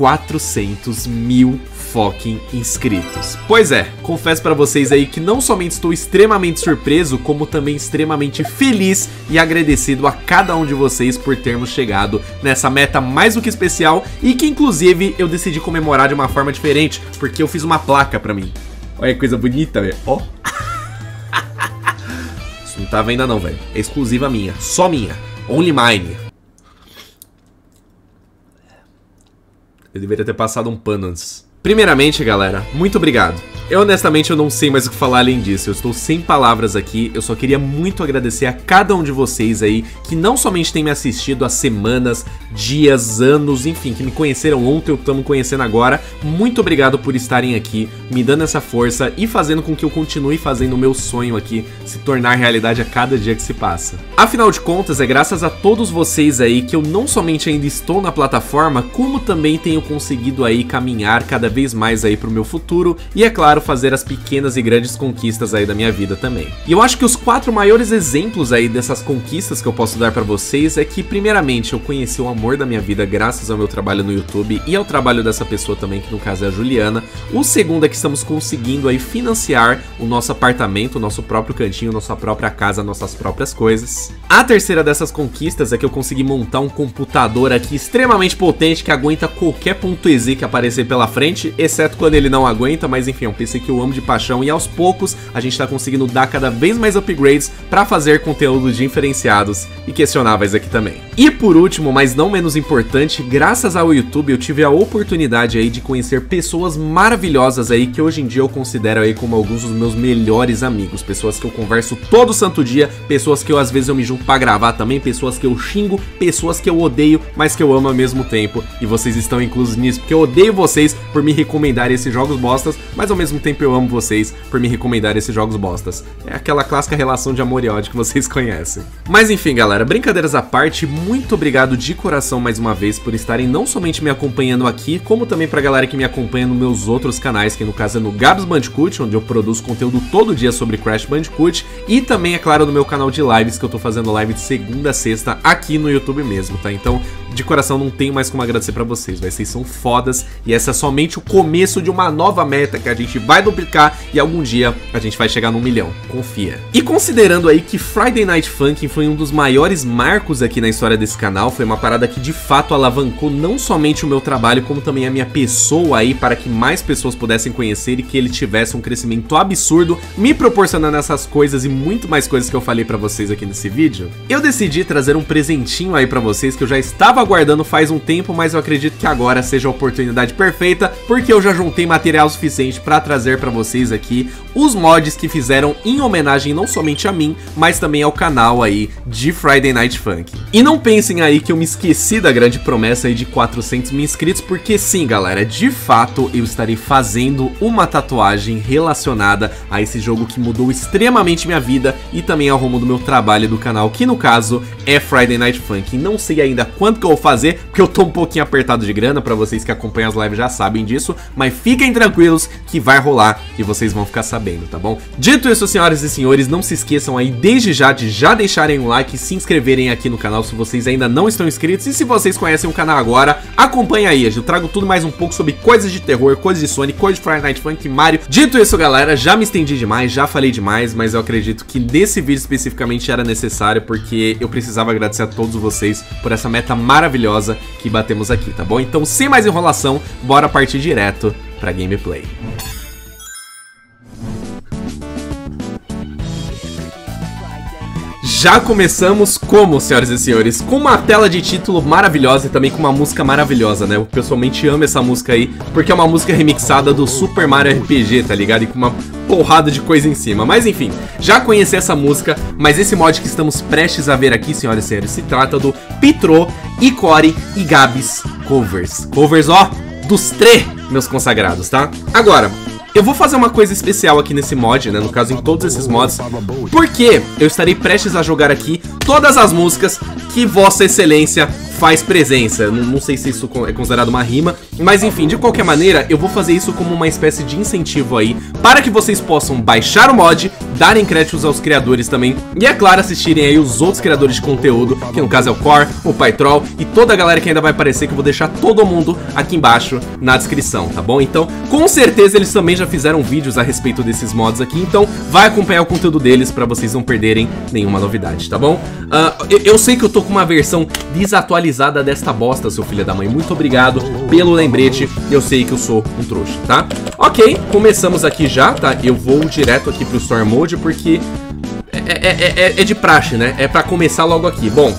400 mil fucking inscritos. Pois é, confesso para vocês aí que não somente estou extremamente surpreso, como também extremamente feliz e agradecido a cada um de vocês por termos chegado nessa meta mais do que especial e que inclusive eu decidi comemorar de uma forma diferente, porque eu fiz uma placa para mim. Olha que coisa bonita, velho. Ó. Isso não tá vendo não, velho. É exclusiva minha, só minha. Only mine. Eu deveria ter passado um pano antes. Primeiramente, galera, muito obrigado. Eu honestamente eu não sei mais o que falar além disso. Eu estou sem palavras aqui. Eu só queria muito agradecer a cada um de vocês aí que não somente tem me assistido há semanas, dias, anos, enfim, que me conheceram ontem ou estão me conhecendo agora. Muito obrigado por estarem aqui, me dando essa força e fazendo com que eu continue fazendo o meu sonho aqui se tornar realidade a cada dia que se passa. Afinal de contas, é graças a todos vocês aí que eu não somente ainda estou na plataforma, como também tenho conseguido aí caminhar cada vez mais aí pro meu futuro e, é claro, fazer as pequenas e grandes conquistas aí da minha vida também. E eu acho que os quatro maiores exemplos aí dessas conquistas que eu posso dar para vocês é que, primeiramente, eu conheci o amor da minha vida graças ao meu trabalho no YouTube e ao trabalho dessa pessoa também, que no caso é a Juliana. O segundo é que estamos conseguindo aí financiar o nosso apartamento, o nosso próprio cantinho, nossa própria casa, nossas próprias coisas. A terceira dessas conquistas é que eu consegui montar um computador aqui extremamente potente que aguenta qualquer ponto .exe que aparecer pela frente exceto quando ele não aguenta, mas enfim, é um PC que eu amo de paixão e aos poucos a gente tá conseguindo dar cada vez mais upgrades para fazer conteúdos diferenciados e questionáveis aqui também. E por último, mas não menos importante, graças ao YouTube eu tive a oportunidade aí de conhecer pessoas maravilhosas aí que hoje em dia eu considero aí como alguns dos meus melhores amigos, pessoas que eu converso todo santo dia, pessoas que eu às vezes eu me junto para gravar também, pessoas que eu xingo, pessoas que eu odeio, mas que eu amo ao mesmo tempo, e vocês estão inclusos nisso, porque eu odeio vocês por me me recomendar esses jogos bostas, mas ao mesmo tempo eu amo vocês por me recomendar esses jogos bostas. É aquela clássica relação de amor e ódio que vocês conhecem. Mas enfim, galera, brincadeiras à parte, muito obrigado de coração mais uma vez por estarem não somente me acompanhando aqui, como também pra galera que me acompanha nos meus outros canais, que no caso é no Gabs Bandicoot, onde eu produzo conteúdo todo dia sobre Crash Bandicoot, e também, é claro, no meu canal de lives, que eu tô fazendo live de segunda a sexta aqui no YouTube mesmo, tá? Então, de coração, não tenho mais como agradecer pra vocês, vocês são fodas, e essa é somente o começo de uma nova meta que a gente vai duplicar e algum dia a gente vai chegar no milhão, confia. E considerando aí que Friday Night Funkin' foi um dos maiores marcos aqui na história desse canal, foi uma parada que de fato alavancou não somente o meu trabalho, como também a minha pessoa aí, para que mais pessoas pudessem conhecer e que ele tivesse um crescimento absurdo, me proporcionando essas coisas e muito mais coisas que eu falei pra vocês aqui nesse vídeo, eu decidi trazer um presentinho aí pra vocês que eu já estava aguardando faz um tempo, mas eu acredito que agora seja a oportunidade perfeita, porque eu já juntei material suficiente para trazer para vocês aqui os mods que fizeram em homenagem não somente a mim, mas também ao canal aí de Friday Night Funk. E não pensem aí que eu me esqueci da grande promessa aí de 400 mil inscritos, porque sim, galera, de fato eu estarei fazendo uma tatuagem relacionada a esse jogo que mudou extremamente minha vida e também ao rumo do meu trabalho do canal, que no caso é Friday Night Funk. Não sei ainda quanto que eu vou fazer, porque eu tô um pouquinho apertado de grana, para vocês que acompanham as lives já sabem disso, mas fiquem tranquilos que vai rolar e vocês vão ficar sabendo, tá bom? Dito isso, senhoras e senhores, não se esqueçam aí desde já de já deixarem um like e se inscreverem aqui no canal se vocês ainda não estão inscritos e se vocês conhecem o canal agora, acompanha aí, eu trago tudo mais um pouco sobre coisas de terror, coisas de Sonic, coisas de Friday Night Funk, Mario. Dito isso, galera, já me estendi demais, já falei demais, mas eu acredito que nesse vídeo especificamente era necessário porque eu precisava agradecer a todos vocês por essa meta maravilhosa que batemos aqui, tá bom? Então, sem mais enrolação, bora partir direto para gameplay. Já começamos como, senhoras e senhores? Com uma tela de título maravilhosa e também com uma música maravilhosa, né? Eu pessoalmente amo essa música aí, porque é uma música remixada do Super Mario RPG, tá ligado? E com uma porrada de coisa em cima. Mas enfim, já conheci essa música, mas esse mod que estamos prestes a ver aqui, senhoras e senhores, se trata do Pitro, Icore e Gabs Covers. Covers, ó, dos três meus consagrados, tá? Agora, eu vou fazer uma coisa especial aqui nesse mod, né? No caso, em todos esses mods. Porque eu estarei prestes a jogar aqui todas as músicas que Vossa Excelência faz presença. Não, não, sei se isso é considerado uma rima, mas enfim, de qualquer maneira, eu vou fazer isso como uma espécie de incentivo aí para que vocês possam baixar o mod, darem créditos aos criadores também e, é claro, assistirem aí os outros criadores de conteúdo, que no caso é o Core, o Pytrol e toda a galera que ainda vai aparecer, que eu vou deixar todo mundo aqui embaixo na descrição, tá bom? Então, com certeza eles também já fizeram vídeos a respeito desses mods aqui, então vai acompanhar o conteúdo deles para vocês não perderem nenhuma novidade, tá bom? Uh, eu, eu sei que eu tô com uma versão desatualizada desta bosta, seu filho da mãe. Muito obrigado pelo lembrete. Eu sei que eu sou um trouxa, tá? Ok, começamos aqui já, tá? Eu vou direto aqui pro Store Mode porque é, é, é, é de praxe, né? É pra começar logo aqui. Bom,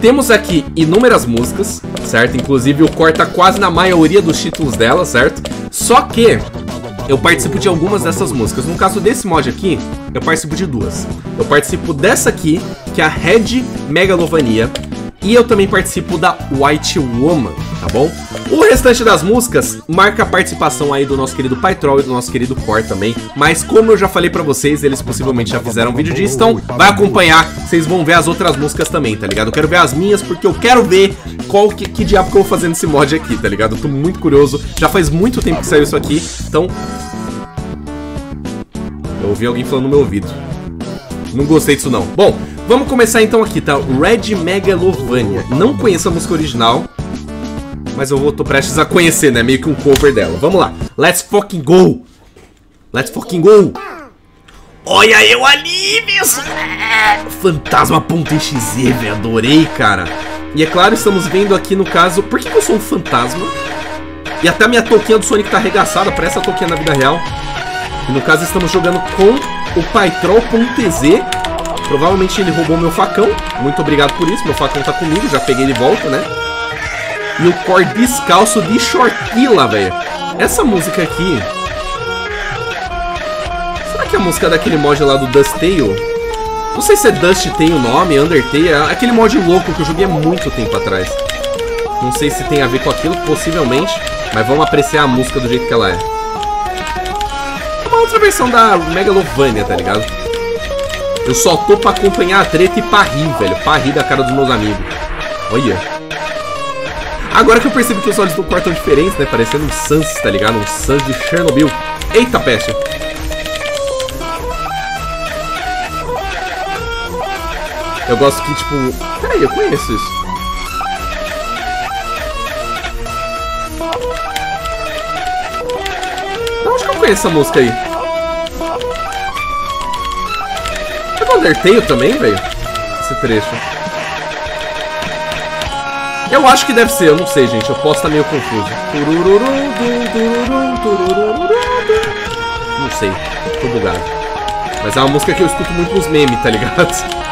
temos aqui inúmeras músicas, certo? Inclusive o corta quase na maioria dos títulos dela, certo? Só que eu participo de algumas dessas músicas. No caso desse mod aqui, eu participo de duas. Eu participo dessa aqui, que é a Red Megalovania, e eu também participo da White Woman, tá bom? O restante das músicas marca a participação aí do nosso querido Pytrol e do nosso querido Core também. Mas como eu já falei pra vocês, eles possivelmente já fizeram um vídeo disso, então vai acompanhar, vocês vão ver as outras músicas também, tá ligado? Eu quero ver as minhas porque eu quero ver qual que, que diabo que eu vou fazer nesse mod aqui, tá ligado? Eu tô muito curioso, já faz muito tempo que saiu isso aqui, então... Eu ouvi alguém falando no meu ouvido. Não gostei disso não. Bom, Vamos começar então aqui, tá? Red Megalovania. Não conheço a música original, mas eu vou, tô prestes a conhecer, né? Meio que um cover dela. Vamos lá. Let's fucking go! Let's fucking go! Olha eu ali, mesmo! Fantasma.exe, velho. Adorei, cara. E é claro, estamos vendo aqui no caso... Por que, que eu sou um fantasma? E até a minha toquinha do Sonic tá arregaçada, parece a toquinha na vida real. E no caso estamos jogando com o Pytrol.exe Provavelmente ele roubou meu facão. Muito obrigado por isso. Meu facão tá comigo, já peguei de volta, né? E o core descalço de shortila, velho. Essa música aqui... Será que é a música daquele mod lá do Dust Tale? Não sei se é Dust tem o nome, Undertale. É aquele mod louco que eu joguei há muito tempo atrás. Não sei se tem a ver com aquilo, possivelmente. Mas vamos apreciar a música do jeito que ela é. É uma outra versão da Megalovania, tá ligado? Eu só tô pra acompanhar a treta e pra rir, velho. Pra rir da cara dos meus amigos. Olha. Agora que eu percebo que os olhos do quarto são diferentes, né? Parecendo um Sans, tá ligado? Um Sans de Chernobyl. Eita, peste. Eu gosto que, tipo... Peraí, eu conheço isso. De onde que eu conheço essa música aí? Undertale também, velho? Esse trecho. Eu acho que deve ser, eu não sei, gente. Eu posso estar meio confuso. Não sei, tô bugado. Mas é uma música que eu escuto muito nos memes, tá ligado?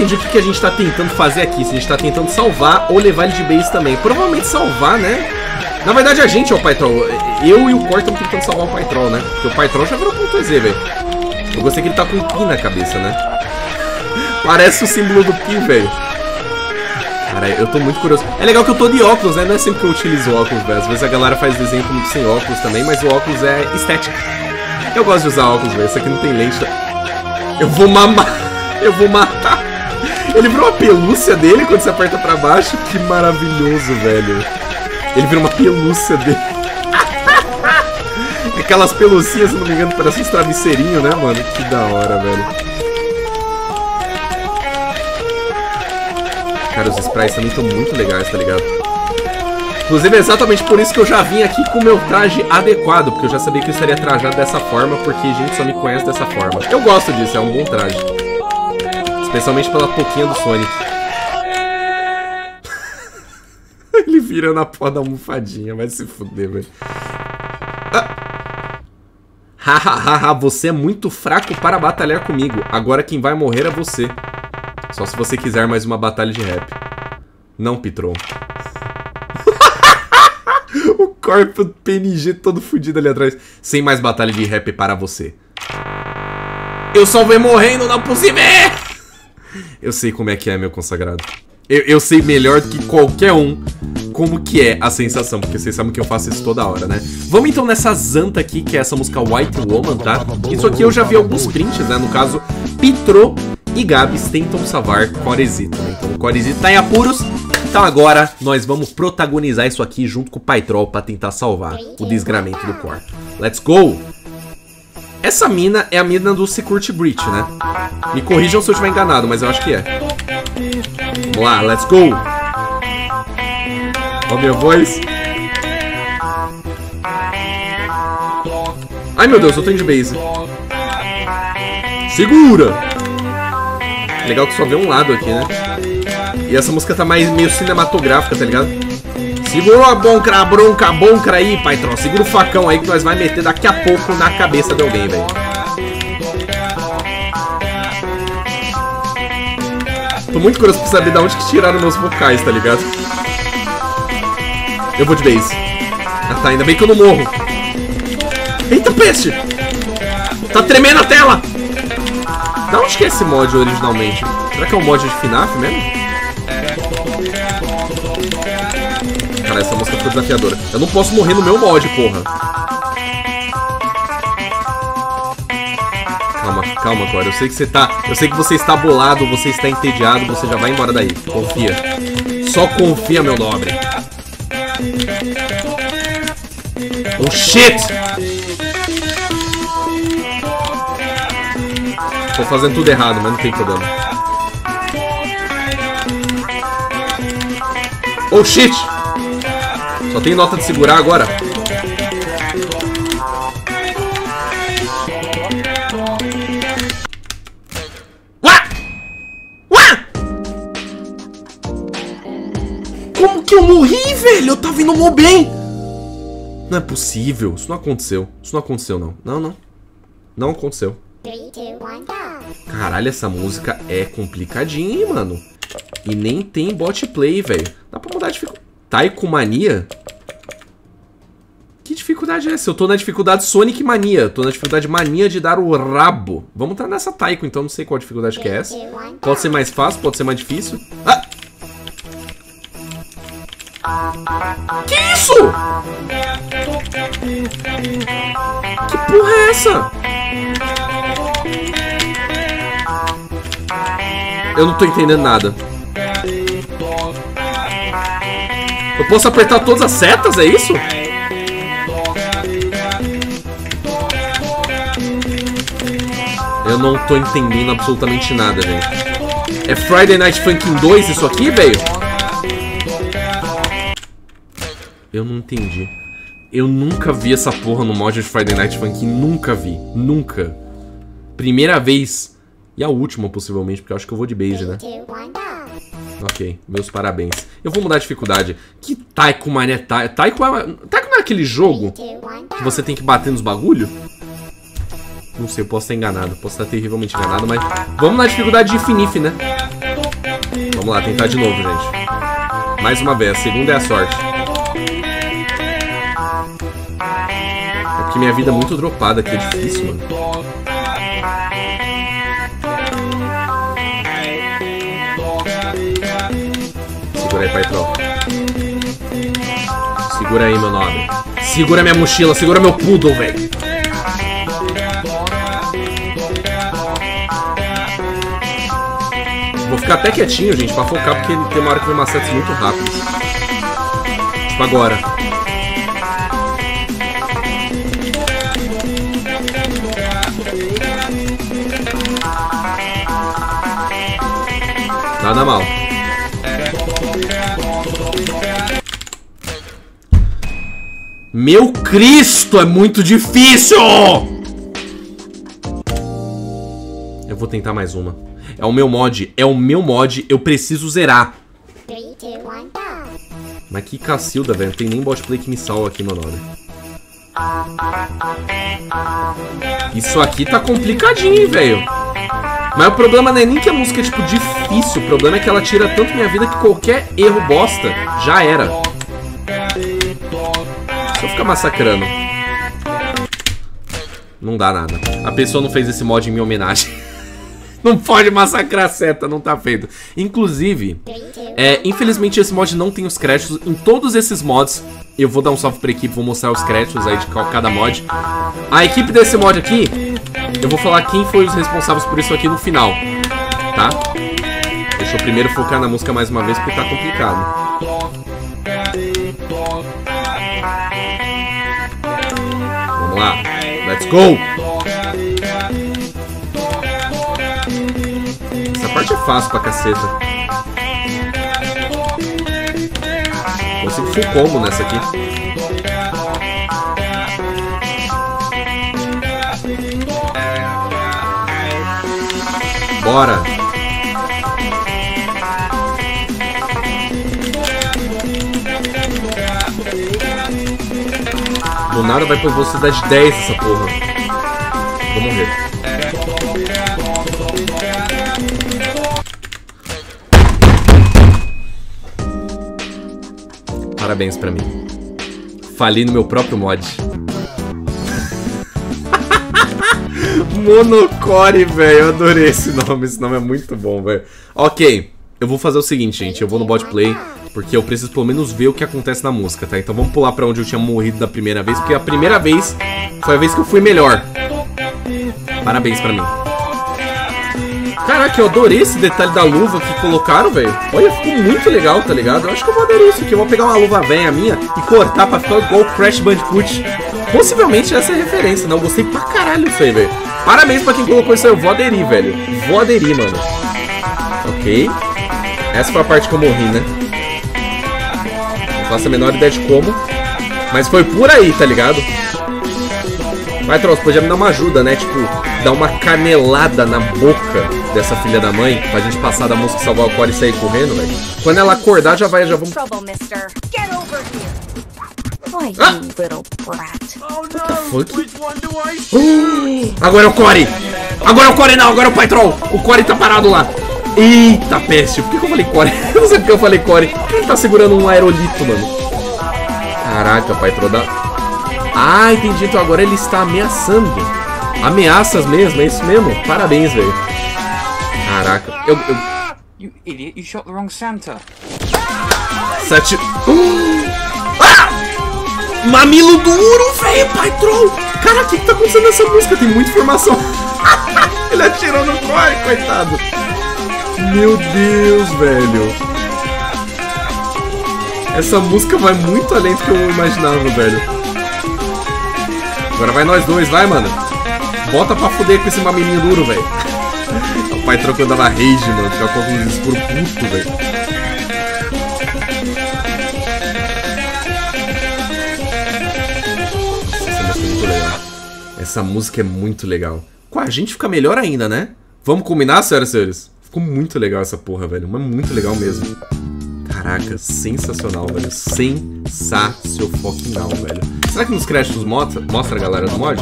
entendi o que a gente tá tentando fazer aqui. Se a gente tá tentando salvar ou levar ele de base também. Provavelmente salvar, né? Na verdade, a gente é o Pytrol. Eu e o Core estamos tentando salvar o Pytrol, né? Porque o Pytrol já virou ponto Z, velho. Eu gostei que ele tá com um pi na cabeça, né? Parece o símbolo do pi, velho. Cara, eu tô muito curioso. É legal que eu tô de óculos, né? Não é sempre que eu utilizo óculos, velho. Às vezes a galera faz desenho comigo sem óculos também, mas o óculos é estética. Eu gosto de usar óculos, velho. Isso aqui não tem lente. Eu vou mamar. Eu vou matar. Ele virou uma pelúcia dele quando você aperta pra baixo. Que maravilhoso, velho. Ele virou uma pelúcia dele. Aquelas pelucinhas, se não me engano, parecem uns travesseirinhos, né, mano? Que da hora, velho. Cara, os sprites também estão muito legais, tá ligado? Inclusive, é exatamente por isso que eu já vim aqui com o meu traje adequado, porque eu já sabia que eu estaria trajado dessa forma, porque a gente só me conhece dessa forma. Eu gosto disso, é um bom traje. Especialmente pela toquinha do Sonic. Ele vira na porra da almofadinha, vai se fuder, velho. Ah. Hahaha, você é muito fraco para batalhar comigo. Agora quem vai morrer é você. Só se você quiser mais uma batalha de rap. Não, Pitron. o corpo do PNG todo fudido ali atrás. Sem mais batalha de rap para você. Eu só vou morrendo, não é possível! Eu sei como é que é, meu consagrado. Eu, eu sei melhor do que qualquer um como que é a sensação, porque vocês sabem que eu faço isso toda hora, né? Vamos então nessa Zanta aqui, que é essa música White Woman, tá? Isso aqui eu já vi alguns prints, né? No caso, Pitro e Gabs tentam salvar Corezito, né? Então o Corezito tá em apuros, então agora nós vamos protagonizar isso aqui junto com o Pai Troll pra tentar salvar o desgramento do quarto. Let's go! Essa mina é a mina do Security Breach, né? Me corrijam se eu estiver enganado, mas eu acho que é. Vamos lá, let's go! Ó minha voz. Ai meu Deus, eu tô de base. Segura! Legal que só vê um lado aqui, né? E essa música tá mais meio cinematográfica, tá ligado? Segura a bronca, a bronca, a bronca aí, Paitron. Segura o facão aí que nós vai meter daqui a pouco na cabeça de alguém, velho. Tô muito curioso pra saber de onde que tiraram meus vocais, tá ligado? Eu vou de base. Ah tá, ainda bem que eu não morro. Eita, peste! Tá tremendo a tela! Da onde que é esse mod originalmente? Será que é um mod de FNAF mesmo? Cara, essa música ficou desafiadora. Eu não posso morrer no meu mod, porra. Calma, calma, Cora. Eu sei que você tá. Eu sei que você está bolado, você está entediado, você já vai embora daí. Confia. Só confia, meu nobre. Oh shit! Tô fazendo tudo errado, mas não tem problema. Oh shit! Só tem nota de segurar agora. Ué! Ué! Como que eu morri, velho? Eu tava indo mó bem. Não é possível. Isso não aconteceu. Isso não aconteceu, não. Não, não. Não aconteceu. Caralho, essa música é complicadinha, hein, mano. E nem tem bot play, velho. Dá pra mudar de dificuldade. Taiko Mania? Que dificuldade é essa? Eu tô na dificuldade Sonic Mania. Tô na dificuldade Mania de dar o rabo. Vamos estar nessa Taiko, então. Não sei qual dificuldade que é essa. Pode ser mais fácil, pode ser mais difícil. Ah! Que isso? Que porra é essa? Eu não tô entendendo nada. Eu posso apertar todas as setas, é isso? Eu não tô entendendo absolutamente nada, gente. É Friday Night Funkin' 2 isso aqui, velho? Eu não entendi. Eu nunca vi essa porra no mod de Friday Night Funkin'. Nunca vi. Nunca. Primeira vez. E a última, possivelmente, porque eu acho que eu vou de beijo, né? Ok, meus parabéns. Eu vou mudar a dificuldade. Que Taiko mané Taiko? É, Taiko não é aquele jogo que você tem que bater nos bagulho? Não sei, eu posso estar enganado. Posso estar terrivelmente enganado, mas... Vamos na dificuldade de Finif, né? Vamos lá, tentar de novo, gente. Mais uma vez, a segunda é a sorte. Porque minha vida é muito dropada aqui, é difícil, mano. Segura aí, Pai Troll. Segura aí, meu nome. Segura minha mochila, segura meu poodle, velho. Vou ficar até quietinho, gente, pra focar, porque tem uma hora que vem macetes muito rápidos. Tipo agora. Nada mal. Meu Cristo, é muito difícil! Eu vou tentar mais uma. É o meu mod, é o meu mod, eu preciso zerar. Mas que cacilda, velho. Não tem nem bot play que me salva aqui, meu nome. Isso aqui tá complicadinho, velho. Mas o problema não é nem que a música é, tipo, difícil. O problema é que ela tira tanto minha vida que qualquer erro bosta já era. Se eu ficar massacrando. Não dá nada. A pessoa não fez esse mod em minha homenagem. Não pode massacrar a seta, não tá feito. Inclusive, é, infelizmente esse mod não tem os créditos. Em todos esses mods, eu vou dar um salve pra equipe, vou mostrar os créditos aí de cada mod. A equipe desse mod aqui, eu vou falar quem foi os responsáveis por isso aqui no final, tá? Deixa eu primeiro focar na música mais uma vez porque tá complicado. Vamos lá, let's go! Fácil pra caceta. Consigo full combo nessa aqui. Bora! Do nada vai pra velocidade 10 essa porra. Vou morrer. Parabéns pra mim. Fali no meu próprio mod. Monocore, velho. Eu adorei esse nome. Esse nome é muito bom, velho. Ok. Eu vou fazer o seguinte, gente. Eu vou no bot play. Porque eu preciso pelo menos ver o que acontece na música, tá? Então vamos pular pra onde eu tinha morrido da primeira vez. Porque a primeira vez foi a vez que eu fui melhor. Parabéns pra mim. Caraca, eu adorei esse detalhe da luva que colocaram, velho. Olha, ficou muito legal, tá ligado? Eu acho que eu vou aderir isso aqui. Eu vou pegar uma luva velha minha e cortar pra ficar igual o Crash Bandicoot. Possivelmente essa é a referência, né? Eu gostei pra caralho disso aí, velho. Parabéns pra quem colocou isso aí. Eu vou aderir, velho. Vou aderir, mano. Ok. Essa foi a parte que eu morri, né? Não faço a menor ideia de como. Mas foi por aí, tá ligado? Vai, Troll, podia me dar uma ajuda, né? Tipo, dar uma canelada na boca dessa filha da mãe pra gente passar da música salvar o Core e sair correndo, velho. Quando ela acordar, já vai, já vamos... Ah! What the fuck? Uh, agora é o Core! Agora é o Core não, agora é o Patrol! O Core tá parado lá! Eita peste, por que eu falei Core? Eu não sei porque eu falei Core. Por que ele tá segurando um aerolito, mano? Caraca, Patrol dá... Ah, entendi. Então agora ele está ameaçando. Ameaças mesmo, é isso mesmo? Parabéns, velho. Caraca. Eu, eu... You idiot, you shot the wrong Santa. Sete... Uh! Ah! Mamilo duro, velho, pai troll. Cara, o que, que tá acontecendo nessa música? Tem muita informação. ele atirou no core, coitado. Meu Deus, velho. Essa música vai muito além do que eu imaginava, velho. Agora vai nós dois, vai, mano. Bota pra fuder com esse mamilinho duro, velho. o pai trocando na rage, mano. Fica com um escuro puto, velho. É. Essa música é muito legal. Com a gente fica melhor ainda, né? Vamos combinar, senhoras e senhores? Ficou muito legal essa porra, velho. Mas muito legal mesmo. Caraca, sensacional, velho. Sensacional, velho. Será que nos créditos mostra, mostra a galera do mod?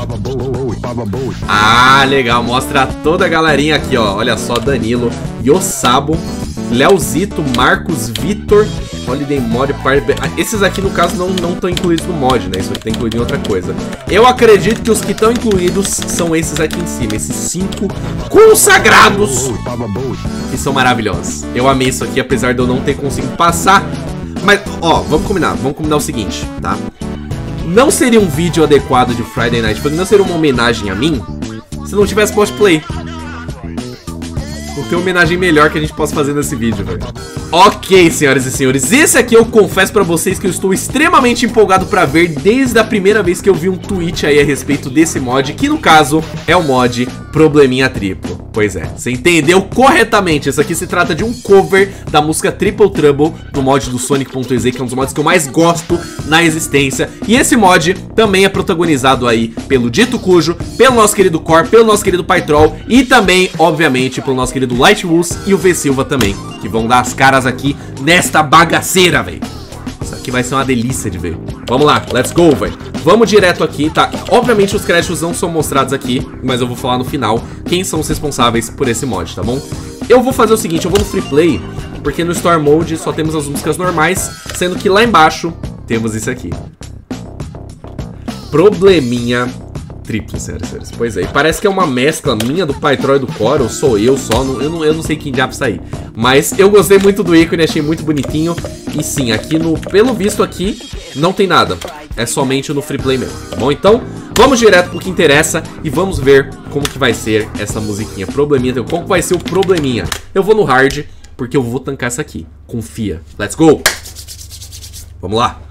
Ah, legal. Mostra toda a galerinha aqui, ó. Olha só, Danilo, Yosabo, Leozito, Marcos, Vitor, Holiday Mod, Party... Ah, esses aqui, no caso, não estão incluídos no mod, né? Isso aqui tá incluído em outra coisa. Eu acredito que os que estão incluídos são esses aqui em cima. Esses cinco consagrados que são maravilhosos. Eu amei isso aqui, apesar de eu não ter conseguido passar. Mas, ó, vamos combinar. Vamos combinar o seguinte, tá? Não seria um vídeo adequado de Friday Night Funk, não seria uma homenagem a mim, se não tivesse post-play. Não tem homenagem melhor que a gente possa fazer nesse vídeo, velho. Ok, senhoras e senhores, esse aqui eu confesso pra vocês que eu estou extremamente empolgado pra ver desde a primeira vez que eu vi um tweet aí a respeito desse mod, que no caso é o mod Probleminha Triplo. Pois é, você entendeu corretamente, esse aqui se trata de um cover da música Triple Trouble do mod do Sonic.exe, que é um dos mods que eu mais gosto na existência. E esse mod também é protagonizado aí pelo Dito Cujo, pelo nosso querido Core, pelo nosso querido Pytrol e também, obviamente, pelo nosso querido Lightwoos e o V Silva também, que vão dar as caras aqui nesta bagaceira, velho. Isso aqui vai ser uma delícia de ver. Vamos lá, let's go, velho. Vamos direto aqui, tá? Obviamente os créditos não são mostrados aqui, mas eu vou falar no final quem são os responsáveis por esse mod, tá bom? Eu vou fazer o seguinte, eu vou no Free Play, porque no Store Mode só temos as músicas normais, sendo que lá embaixo temos isso aqui. Probleminha triplo, senhoras e senhores. Pois é, e parece que é uma mescla minha do Pytroy do Core, ou sou eu só, não, eu, não, eu não sei quem diabo sair. Mas eu gostei muito do ícone, achei muito bonitinho. E sim, aqui no, pelo visto aqui, não tem nada. É somente no free play mesmo, tá bom? Então, vamos direto pro que interessa e vamos ver como que vai ser essa musiquinha. Probleminha, qual vai ser o probleminha? Eu vou no hard, porque eu vou tancar essa aqui. Confia. Let's go! Vamos lá.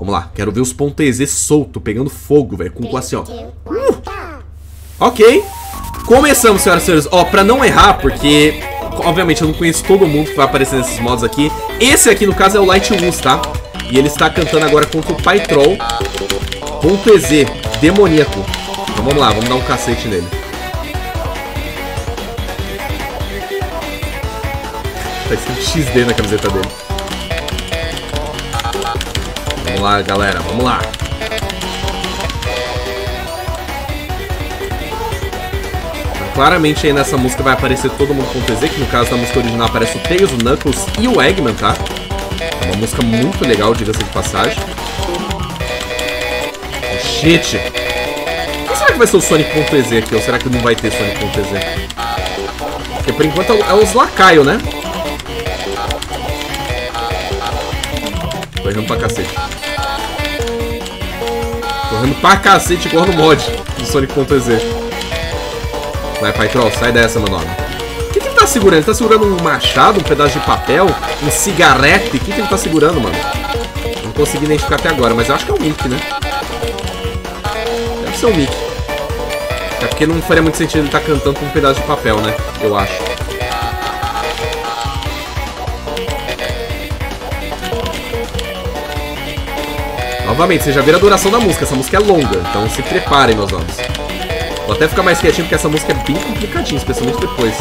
Vamos lá. Quero ver os pontos EZ solto, pegando fogo, velho. Com, assim, ó. Uh! Ok. Começamos, senhoras e senhores. Ó, pra não errar, porque... Obviamente, eu não conheço todo mundo que vai aparecer nesses modos aqui. Esse aqui, no caso, é o Light Woods, tá? E ele está cantando agora contra o Pytroll. Ponto EZ. Demoníaco. Então vamos lá, vamos dar um cacete nele. Tá escrito XD na camiseta dele. Vamos lá, galera, vamos lá. Claramente aí nessa música vai aparecer todo mundo com TZ, que no caso da música original aparece o Tails, o Knuckles e o Eggman, tá? É uma música muito legal, diga-se de passagem. Oh, shit! Qual será que vai ser o Sonic.exe aqui? Ou será que não vai ter Sonic.exe? Porque por enquanto é os lacaio, né? Tô errando pra cacete. Tô errando pra cacete igual no mod do Sonic.exe. Vai, Pai Troll, sai dessa, meu nome. O que, que ele tá segurando? Ele tá segurando um machado, um pedaço de papel, um cigarrete? O que, que ele tá segurando, mano? Não consegui identificar até agora, mas eu acho que é o Mickey, né? Deve ser o Mickey. É porque não faria muito sentido ele estar tá cantando com um pedaço de papel, né? Eu acho. Novamente, vocês já viram a duração da música. Essa música é longa, então se preparem, meus amigos. Vou até ficar mais quietinho, porque essa música é bem complicadinha, especialmente depois.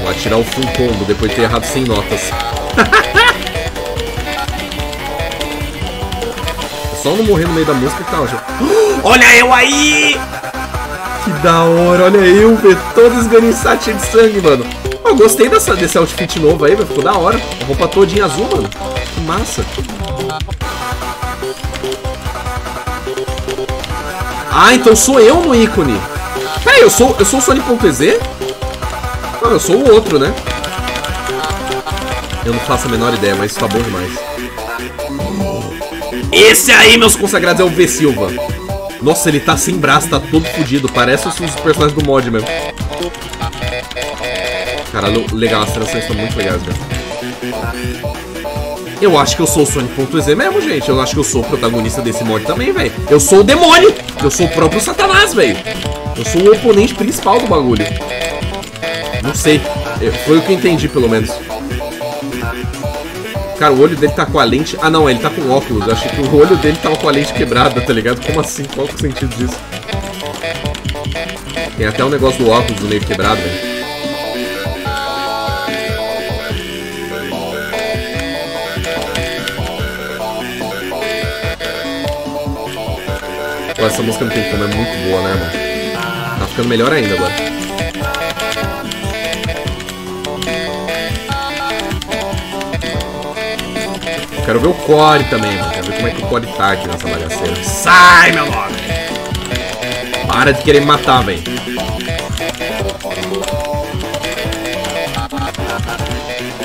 Vou atirar o full combo depois de ter errado 100 notas. Só não morrer no meio da música que tá ótimo. Olha eu aí! Que da hora, olha eu, velho. Todo esganiçado, cheio de sangue, mano. Eu gostei dessa, desse outfit novo aí, ficou da hora. A roupa todinha azul, mano. Que massa. Ah, então sou eu no ícone. Peraí, eu sou, eu sou o Sonic.exe? Não, eu sou o outro, né? Eu não faço a menor ideia, mas isso tá bom demais. Esse aí, meus consagrados, é o V Silva. Nossa, ele tá sem braço, tá todo fodido. Parece os personagens do mod mesmo. Cara, legal, as transições estão muito legais, velho. Eu acho que eu sou o Sonic.exe mesmo, gente. Eu acho que eu sou o protagonista desse mod também, velho. Eu sou o demônio. Eu sou o próprio Satanás, velho. Eu sou o oponente principal do bagulho. Não sei. Foi o que eu entendi, pelo menos. Cara, o olho dele tá com a lente... Ah, não, ele tá com óculos. Eu achei que o olho dele tava com a lente quebrada, tá ligado? Como assim? Qual é o sentido disso? Tem até o um negócio do óculos meio quebrado, velho. Pô, essa música não tem como, é muito boa, né, mano? Tá ficando melhor ainda agora. Eu quero ver o Core também, mano. Quero ver como é que o Core tá aqui nessa bagaceira. Sai, meu nome! Para de querer me matar, velho.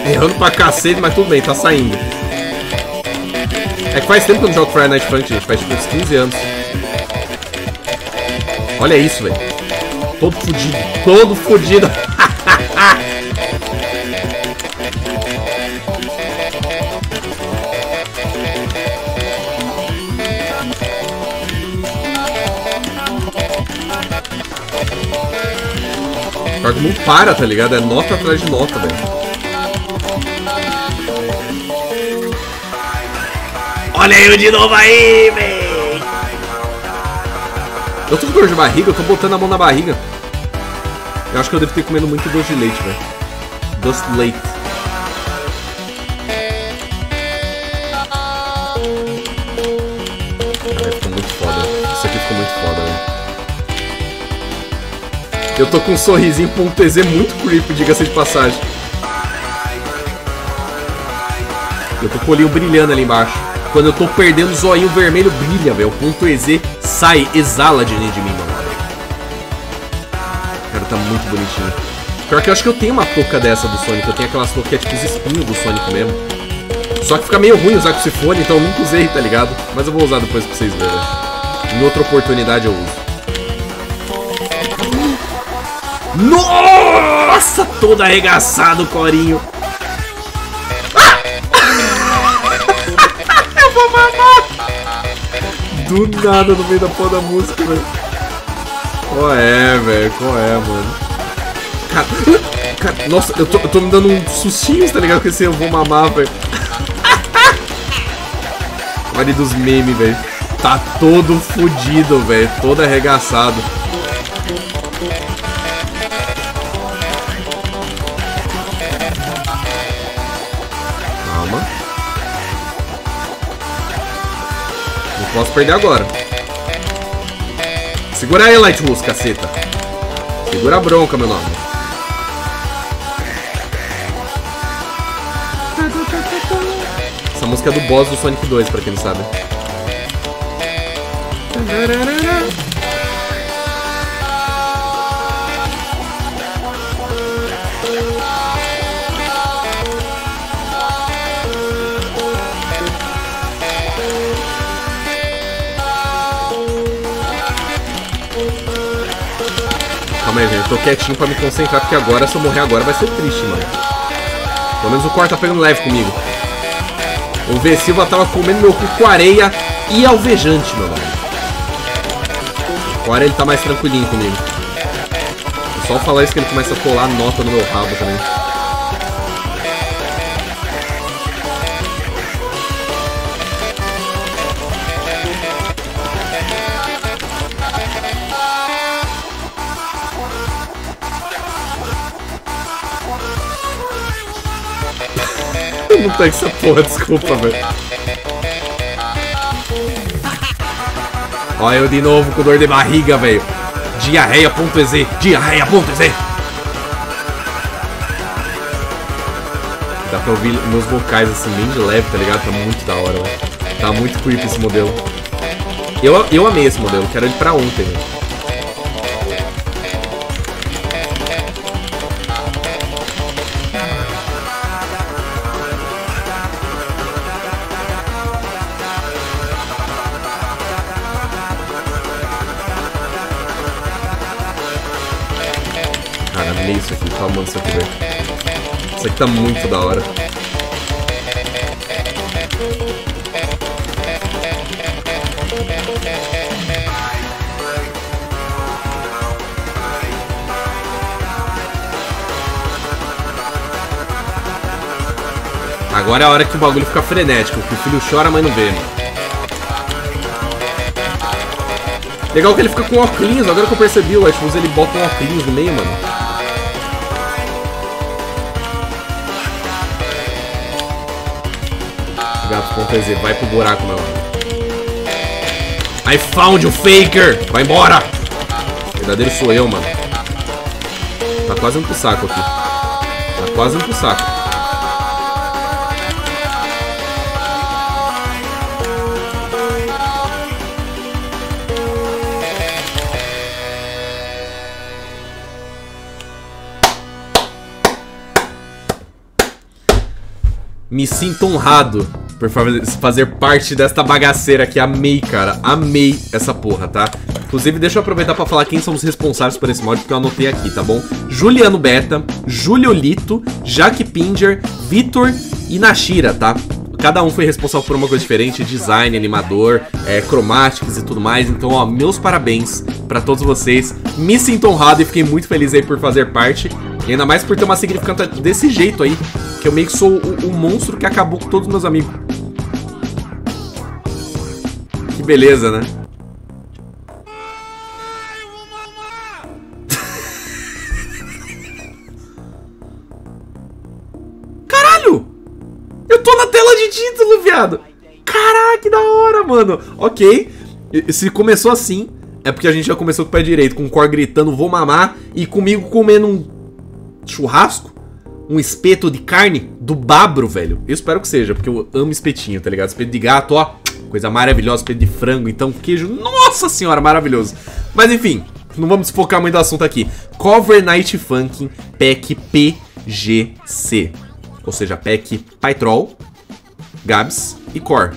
Errando pra cacete, mas tudo bem, tá saindo. É que faz tempo que eu não jogo Friday Night Funk, gente. Faz tipo uns 15 anos. Olha isso, velho. Todo fudido. Todo fudido. Pior que não para, tá ligado? É nota atrás de nota, velho. Olha eu de novo aí, velho. Eu tô com dor de barriga, eu tô botando a mão na barriga. Eu acho que eu devo ter comido muito doce de leite, velho. Doce de leite. Cara, ficou muito foda. Isso aqui ficou muito foda, velho. Eu tô com um sorrisinho .ez muito creepy, diga-se de passagem. Eu tô com o olhinho brilhando ali embaixo. Quando eu tô perdendo o zoinho vermelho, brilha, velho. O ponto EZ sai, exala de de mim, mano. Cara, tá muito bonitinho. Pior que eu acho que eu tenho uma touca dessa do Sonic. Eu tenho aquelas toucas que é tipo os espinhos do Sonic mesmo. Só que fica meio ruim usar com esse fone, então eu nunca usei, tá ligado? Mas eu vou usar depois pra vocês verem. Em outra oportunidade eu uso. Nossa, todo arregaçado o corinho. Do nada no meio da porra da música, velho. Qual é, velho? Qual é, mano? Cara, cara, nossa, eu tô, eu tô me dando um sustinhos, tá ligado? Com esse eu vou mamar, velho. Olha dos memes, velho. Tá todo fudido, velho. Todo arregaçado. Posso perder agora. Segura aí, Light Rules, caceta. Segura a bronca, meu nome. Essa música é do boss do Sonic 2, pra quem não sabe. Tô quietinho pra me concentrar, porque agora, se eu morrer agora, vai ser triste, mano. Pelo menos o Core tá pegando leve comigo. O V Silva tava comendo meu cu com areia e alvejante, meu velho. Agora ele tá mais tranquilinho comigo. É só falar isso que ele começa a colar nota no meu rabo também. Tenho essa porra, desculpa, velho. Olha eu de novo com dor de barriga, velho. Diarreia.ez, diarreia.ez. Dá pra ouvir meus vocais assim, bem de leve, tá ligado? Tá muito da hora, velho. Tá muito creepy esse modelo. Eu, eu amei esse modelo, quero ele pra ontem, velho. Tá amando isso aqui, velho. Isso aqui tá muito da hora. Agora é a hora que o bagulho fica frenético, que o filho chora, mas não vê, mano. Legal que ele fica com óculos, agora que eu percebi, o Ashfus ele bota um óculos no meio, mano. Gato.ez, vai pro buraco, meu. I found you, faker! Vai embora! O verdadeiro sou eu, mano. Tá quase indo pro saco aqui. Tá quase indo pro saco. Me sinto honrado por fazer parte desta bagaceira aqui. Amei, cara. Amei essa porra, tá? Inclusive, deixa eu aproveitar pra falar quem são os responsáveis por esse mod, porque eu anotei aqui, tá bom? Juliano Beta, Julio Lito, Jaque Pinger, Vitor e Nashira, tá? Cada um foi responsável por uma coisa diferente, design, animador, é, chromatics e tudo mais. Então, ó, meus parabéns pra todos vocês. Me sinto honrado e fiquei muito feliz aí por fazer parte. E ainda mais por ter uma significância desse jeito aí, que eu meio que sou o, o monstro que acabou com todos os meus amigos. Beleza, né? Caralho! Eu tô na tela de título, viado! Caraca, que da hora, mano! Ok, se começou assim, é porque a gente já começou com o pé direito, com o Core gritando, vou mamar, e comigo comendo um churrasco. um espeto de carne do babro, velho. Eu espero que seja, porque eu amo espetinho, tá ligado? Espeto de gato, ó, coisa maravilhosa, espeto de frango, então queijo, nossa senhora, maravilhoso. Mas enfim, não vamos focar muito no assunto aqui. Cover Night Funkin' Pack PGC. Ou seja, Pack Pytrol, Gabs e Core.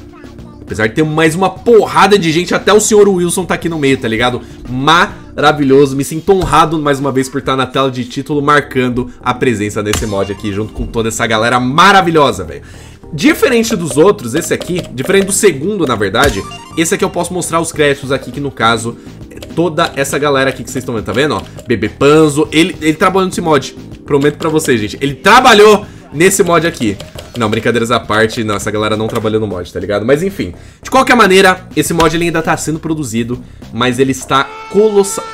Apesar de ter mais uma porrada de gente, até o Sr. Wilson tá aqui no meio, tá ligado? Maravilhoso, me sinto honrado mais uma vez por estar na tela de título marcando a presença desse mod aqui, junto com toda essa galera maravilhosa, velho. Diferente dos outros, esse aqui, diferente do segundo, na verdade, esse aqui eu posso mostrar os créditos aqui, que no caso, é toda essa galera aqui que vocês estão vendo, tá vendo, ó? Bebê Panzo, ele, ele trabalhou nesse mod, prometo pra vocês, gente, ele trabalhou nesse mod aqui. Não, brincadeiras à parte, não, essa galera não trabalhou no mod, tá ligado? Mas enfim, de qualquer maneira, esse mod ele ainda tá sendo produzido, mas ele está colossal...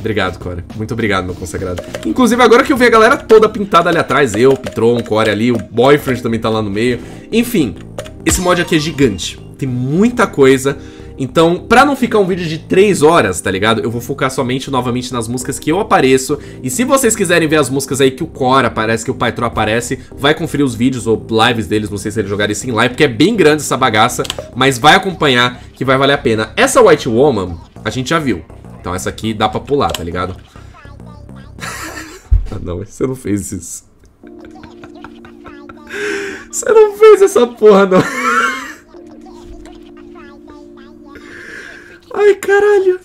Obrigado, Core. Muito obrigado, meu consagrado. Inclusive, agora que eu vi a galera toda pintada ali atrás, eu, Pitron, Core ali, o Boyfriend também tá lá no meio. Enfim, esse mod aqui é gigante. Tem muita coisa. Então, pra não ficar um vídeo de 3 horas, tá ligado? Eu vou focar somente, novamente, nas músicas que eu apareço. E se vocês quiserem ver as músicas aí que o Cora aparece, que o Pytro aparece, vai conferir os vídeos ou lives deles, não sei se eles jogarem isso em live, porque é bem grande essa bagaça, mas vai acompanhar que vai valer a pena. Essa White Woman, a gente já viu. Então essa aqui dá pra pular, tá ligado? ah não, você não fez isso. Você não fez essa porra, não. Ai, caralho.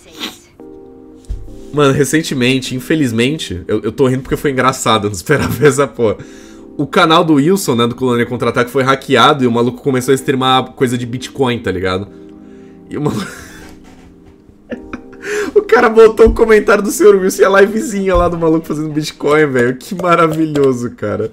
Mano, recentemente, infelizmente, eu, eu tô rindo porque foi engraçado, eu não esperava essa porra. O canal do Wilson, né, do Colônia Contra-Ataque, foi hackeado e o maluco começou a streamar coisa de Bitcoin, tá ligado? E o maluco... cara botou o um comentário do Sr. Wilson e a livezinha lá do maluco fazendo Bitcoin, velho. Que maravilhoso, cara.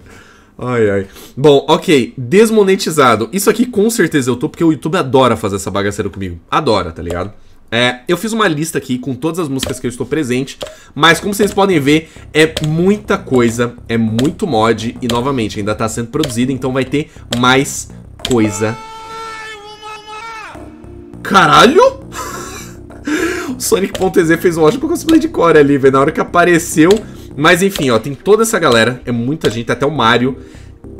Ai, ai. Bom, ok. Desmonetizado. Isso aqui com certeza eu tô, porque o YouTube adora fazer essa bagaceira comigo. Adora, tá ligado? É, eu fiz uma lista aqui com todas as músicas que eu estou presente, mas como vocês podem ver, é muita coisa, é muito mod e novamente ainda está sendo produzido, então vai ter mais coisa. Caralho! o Sonic.exe fez um ótimo cosplay de core ali, velho, na hora que apareceu. Mas enfim, ó, tem toda essa galera, é muita gente, até o Mario.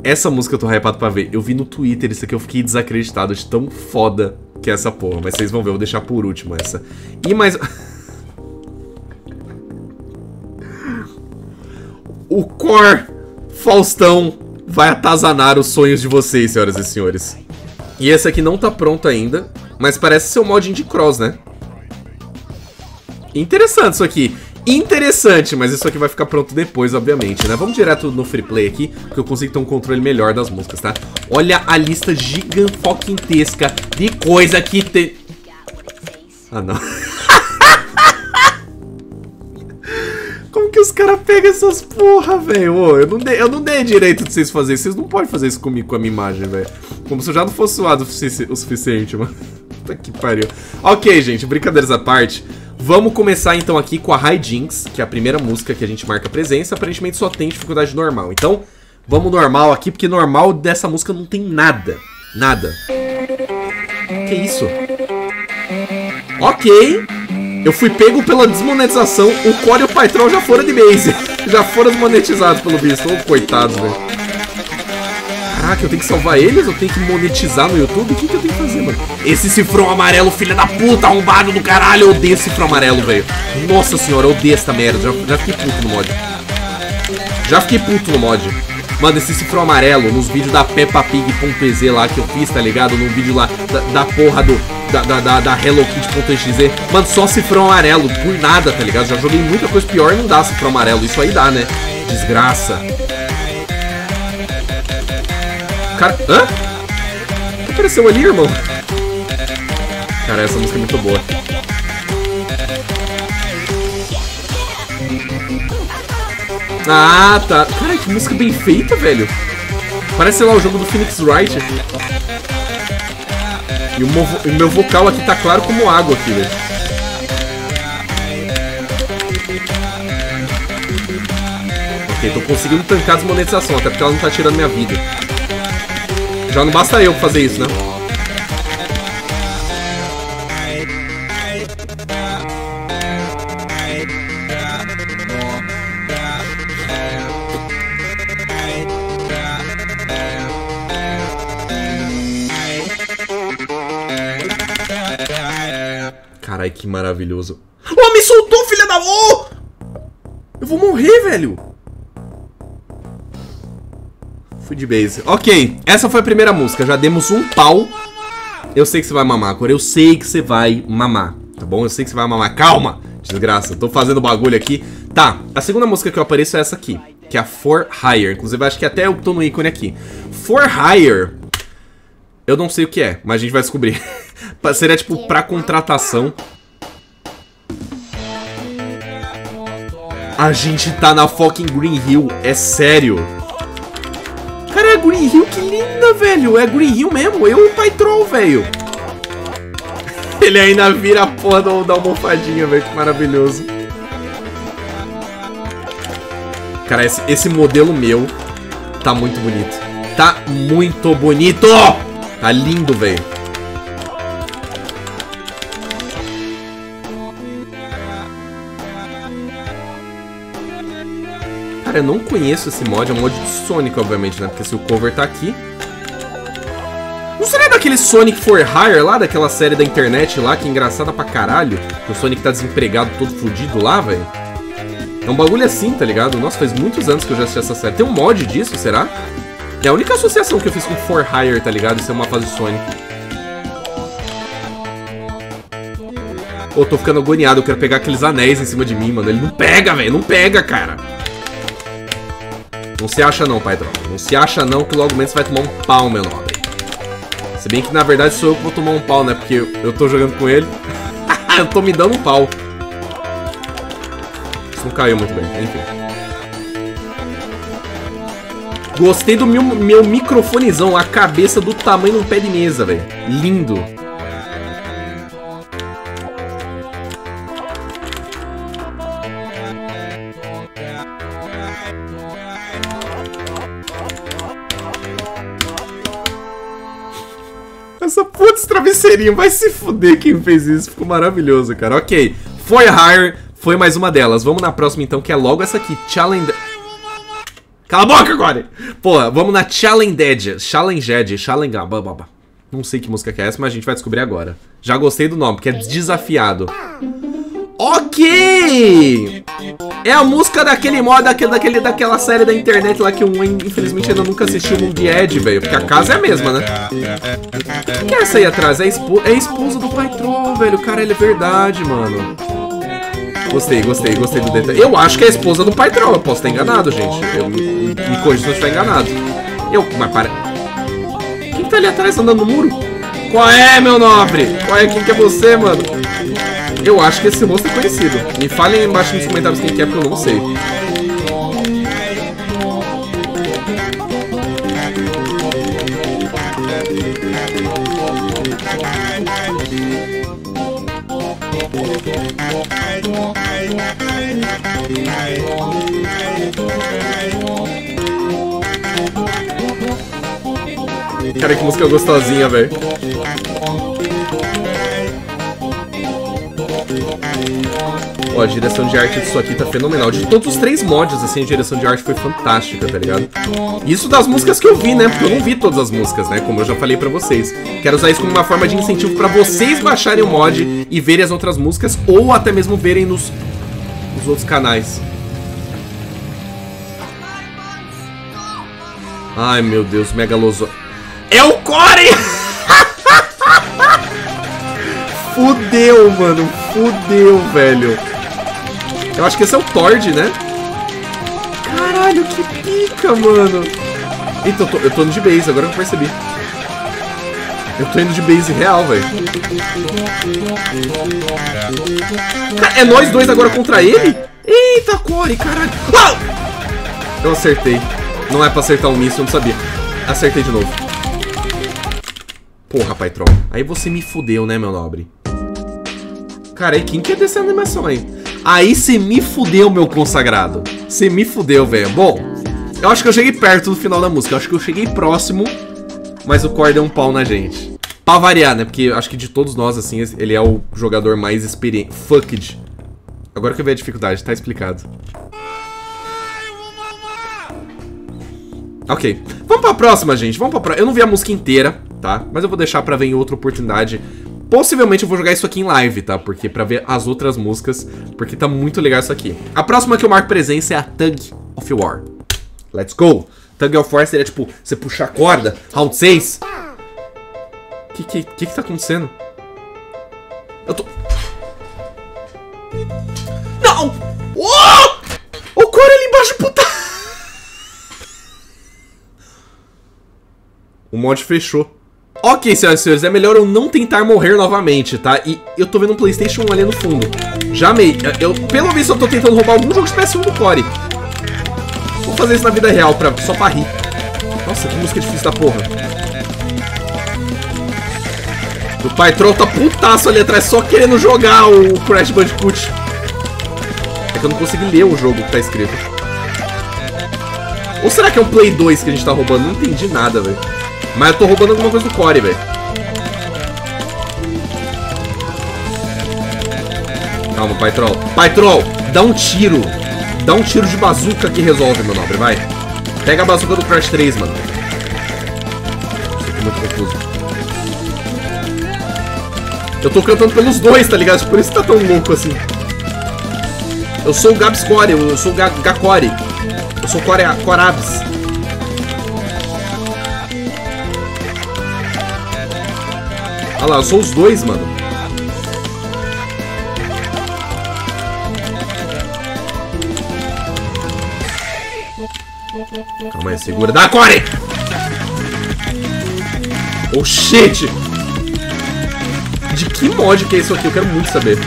Essa música eu tô hypado pra ver. Eu vi no Twitter isso aqui, eu fiquei desacreditado de tão foda que é essa porra. Mas vocês vão ver, eu vou deixar por último essa. E mais... o Cor Faustão vai atazanar os sonhos de vocês, senhoras e senhores. E esse aqui não tá pronto ainda, mas parece ser o mod Indie Cross, né? Interessante isso aqui. Interessante, mas isso aqui vai ficar pronto depois, obviamente, né? Vamos direto no free play aqui, porque eu consigo ter um controle melhor das músicas, tá? Olha a lista gigantesca de coisa que tem... Ah, não. Como que os caras pegam essas porra, velho? Eu, não dei, eu não dei direito de vocês fazerem. Vocês não podem fazer isso comigo, com a minha imagem, velho. Como se eu já não fosse suado o suficiente, mano. Puta que pariu. Ok, gente, brincadeiras à parte. Vamos começar então aqui com a High Jinx, que é a primeira música que a gente marca presença. Aparentemente só tem dificuldade normal. Então, vamos normal aqui, porque normal dessa música não tem nada. Nada. Que isso? Ok. Eu fui pego pela desmonetização. O Core e o Patrol já foram de base. já foram desmonetizados pelo visto. Ô, coitados, velho. Caraca, eu tenho que salvar eles? Eu tenho que monetizar no YouTube? O que, que eu tenho Esse cifrão amarelo, filha da puta, arrombado do caralho. Eu odeio esse cifrão amarelo, velho. Nossa senhora, eu odeio essa merda. Já, já fiquei puto no mod. Já fiquei puto no mod. Mano, esse cifrão amarelo nos vídeos da PeppaPig.exe lá que eu fiz, tá ligado? No vídeo lá da, da porra do. Da, da, da, HelloKit.exe. Mano, só cifrão amarelo, por nada, tá ligado? Já joguei muita coisa pior e não dá cifrão amarelo. Isso aí dá, né? Desgraça. Cara... Hã? Apareceu ali, irmão? Cara, essa música é muito boa. Ah, tá. Cara, que música bem feita, velho. Parece, sei lá, o jogo do Phoenix Wright. E o meu, o meu vocal aqui tá claro como água aqui, velho. Ok, tô conseguindo tancar a desmonetização, até porque ela não tá tirando minha vida. Já não basta eu fazer isso, né? Carai, que maravilhoso. Oh, me soltou, filha da... Oh! Eu vou morrer, velho! De base. Ok, essa foi a primeira música. Já demos um pau. Eu sei que você vai mamar, agora eu sei que você vai mamar. Tá bom? Eu sei que você vai mamar. Calma! Desgraça, tô fazendo bagulho aqui. Tá, a segunda música que eu apareço é essa aqui. Que é a For Hire. Inclusive, acho que até eu tô no ícone aqui. For Hire... Eu não sei o que é, mas a gente vai descobrir. Seria tipo pra contratação. A gente tá na fucking Green Hill, é sério. É Green Hill, que linda, velho. É Green Hill mesmo, eu e o Pai Troll, velho. Ele ainda vira a porra da almofadinha, velho, que maravilhoso. Cara, esse, esse modelo meu tá muito bonito. Tá muito bonito! Tá lindo, velho. Cara, eu não conheço esse mod, é um mod de Sonic, obviamente, né? Porque se o cover tá aqui... Não seria daquele Sonic for Hire lá, daquela série da internet lá, que é engraçada pra caralho? Que o Sonic tá desempregado, todo fudido lá, velho? É um bagulho assim, tá ligado? Nossa, faz muitos anos que eu já assisti essa série. Tem um mod disso, será? É a única associação que eu fiz com For Hire, tá ligado? Isso é uma fase Sonic. Pô, oh, tô ficando agoniado, eu quero pegar aqueles anéis em cima de mim, mano. Ele não pega, velho, não pega, cara. Não se acha não, pai troll. Não se acha não que logo menos você vai tomar um pau, meu nobre. Se bem que na verdade sou eu que vou tomar um pau, né? Porque eu tô jogando com ele. eu tô me dando um pau. Isso não caiu muito bem, enfim. Gostei do meu, meu microfonezão, a cabeça do tamanho um pé de mesa, velho. Lindo. Essa putz travesseirinho, vai se fuder quem fez isso. Ficou maravilhoso, cara. Ok, foi Hire, foi mais uma delas. Vamos na próxima então, que é logo essa aqui. Challenge... Cala a boca agora! Pô, vamos na Challenged. Challenged. Challenge... Não sei que música que é essa, mas a gente vai descobrir agora. Já gostei do nome, porque é desafiado. Ok! É a música daquele mod, daquele, daquele, daquela série da internet lá que um, infelizmente, ainda nunca assistiu no The Edge, velho. Porque a casa é a mesma, né? O que é essa aí atrás? É, expo é a esposa do Patrol, velho. Cara, ele é verdade, mano. Gostei, gostei, gostei do detalhe. Eu acho que é a esposa do Patrol. Eu posso estar enganado, gente. Eu me, me corrija se eu estiver enganado. Eu... Mas para... Quem tá ali atrás andando no muro? Qual é, meu nobre? Qual é? Quem que é você, mano? Eu acho que esse rosto é conhecido. Me falem embaixo nos comentários quem que é, porque eu não sei. Cara, que música gostosinha, velho. Ó, a direção de arte disso aqui tá fenomenal. De todos os três mods, assim, a direção de arte foi fantástica, tá ligado? Isso das músicas que eu vi, né? Porque eu não vi todas as músicas, né? Como eu já falei pra vocês. Quero usar isso como uma forma de incentivo pra vocês baixarem o mod e verem as outras músicas, ou até mesmo verem nos, nos outros canais. Ai, meu Deus, Megalozo... É o Core! Fudeu, mano. Fudeu, velho. Eu acho que esse é o Tord, né? Caralho, que pica, mano. Eita, eu tô, eu tô indo de base, agora que eu percebi. Eu tô indo de base real, velho. É nós dois agora contra ele? Eita, Core, caralho. Eu acertei. Não é pra acertar um míssil, eu não sabia. Acertei de novo. Porra, troll. Aí você me fudeu, né, meu nobre? Cara, e quem quer descer a animação aí? Aí você me fudeu, meu consagrado. Você me fudeu, velho. Bom, eu acho que eu cheguei perto do final da música. Eu acho que eu cheguei próximo, mas o Core deu um pau na gente. Pra variar, né? Porque acho que de todos nós, assim, ele é o jogador mais experiente. Fucked. Agora que eu vi a dificuldade, tá explicado. Ok. Vamos pra próxima, gente. Vamos pra próxima. Eu não vi a música inteira, tá? Mas eu vou deixar pra ver em outra oportunidade Possivelmente eu vou jogar isso aqui em live, tá? Porque pra ver as outras músicas, porque tá muito legal isso aqui. A próxima que eu marco presença é a Tug of War. Let's go! Tug of War seria tipo, você puxar a corda, round 6. O que, que, que que tá acontecendo? Eu tô... Não! Oh! O Core ali embaixo, puta! O mod fechou. Ok, senhoras e senhores, é melhor eu não tentar morrer novamente, tá? E eu tô vendo um Playstation 1 ali no fundo. Já amei. Eu, pelo visto, eu tô tentando roubar algum jogo de PS1 do Core. Vou fazer isso na vida real, pra, só pra rir. Nossa, que música difícil da porra. O pai Troll tá putaço ali atrás, só querendo jogar o Crash Bandicoot. É que eu não consegui ler o jogo que tá escrito. Ou será que é um Play 2 que a gente tá roubando? Não entendi nada, velho. Mas eu tô roubando alguma coisa do Core, velho. Calma, Pai Troll. Pai Troll, dá um tiro. Dá um tiro de bazuca que resolve, meu nobre, vai. Pega a bazuca do Crash 3, mano. Isso aqui é muito confuso. Eu tô cantando pelos dois, tá ligado? Por isso que tá tão louco assim. Eu sou o Gabs Core, eu sou o Gacore. Eu sou o Core, Corabs. Olha lá, eu sou os dois, mano. Calma aí, segura. Dá, Core! Oh, shit! De que mod que é isso aqui? Eu quero muito saber.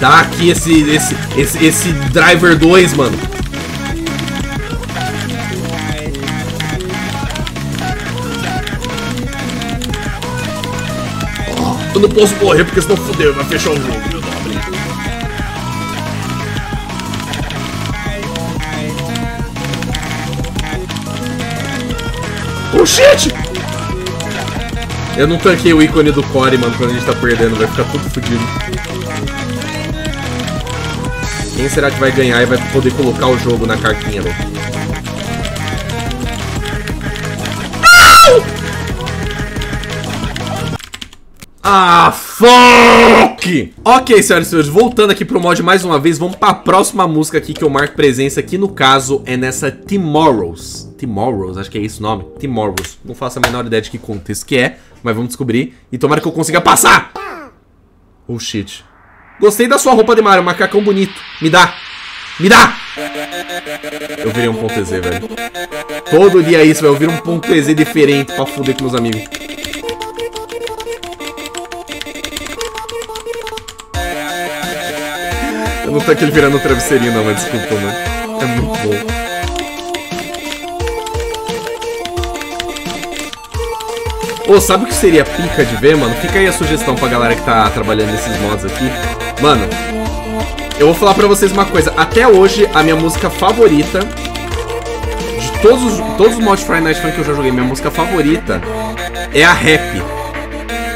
Dá aqui esse, esse, esse, esse Driver 2, mano. Não posso morrer porque senão fudeu, vai fechar o jogo, meu. Oh shit! Eu não tanquei o ícone do core, mano, quando a gente tá perdendo, vai ficar tudo fodido. Quem será que vai ganhar e vai poder colocar o jogo na cartinha, velho? Ah, fuck! Ok, senhoras e senhores, voltando aqui pro mod mais uma vez, vamos pra próxima música aqui que eu marco presença, aqui no caso é nessa Tomorrows. Tomorrows, acho que é esse o nome. Tomorrows. Não faço a menor ideia de que contexto que é, mas vamos descobrir. E tomara que eu consiga passar! Oh, shit. Gostei da sua roupa de Mario, macacão bonito. Me dá! Me dá! Eu virei um ponto EZ, velho. Todo dia isso, velho. Eu viro um ponto EZ diferente pra fuder com meus amigos. Não tá aquele virando travesseirinho, não, mas desculpa, mano. É muito bom. Ô, oh, sabe o que seria pica de ver, mano? Fica aí a sugestão pra galera que tá trabalhando nesses mods aqui. Mano, eu vou falar pra vocês uma coisa. Até hoje, a minha música favorita de todos os, todos os mods Friday Night Fun que eu já joguei, minha música favorita é a Rap.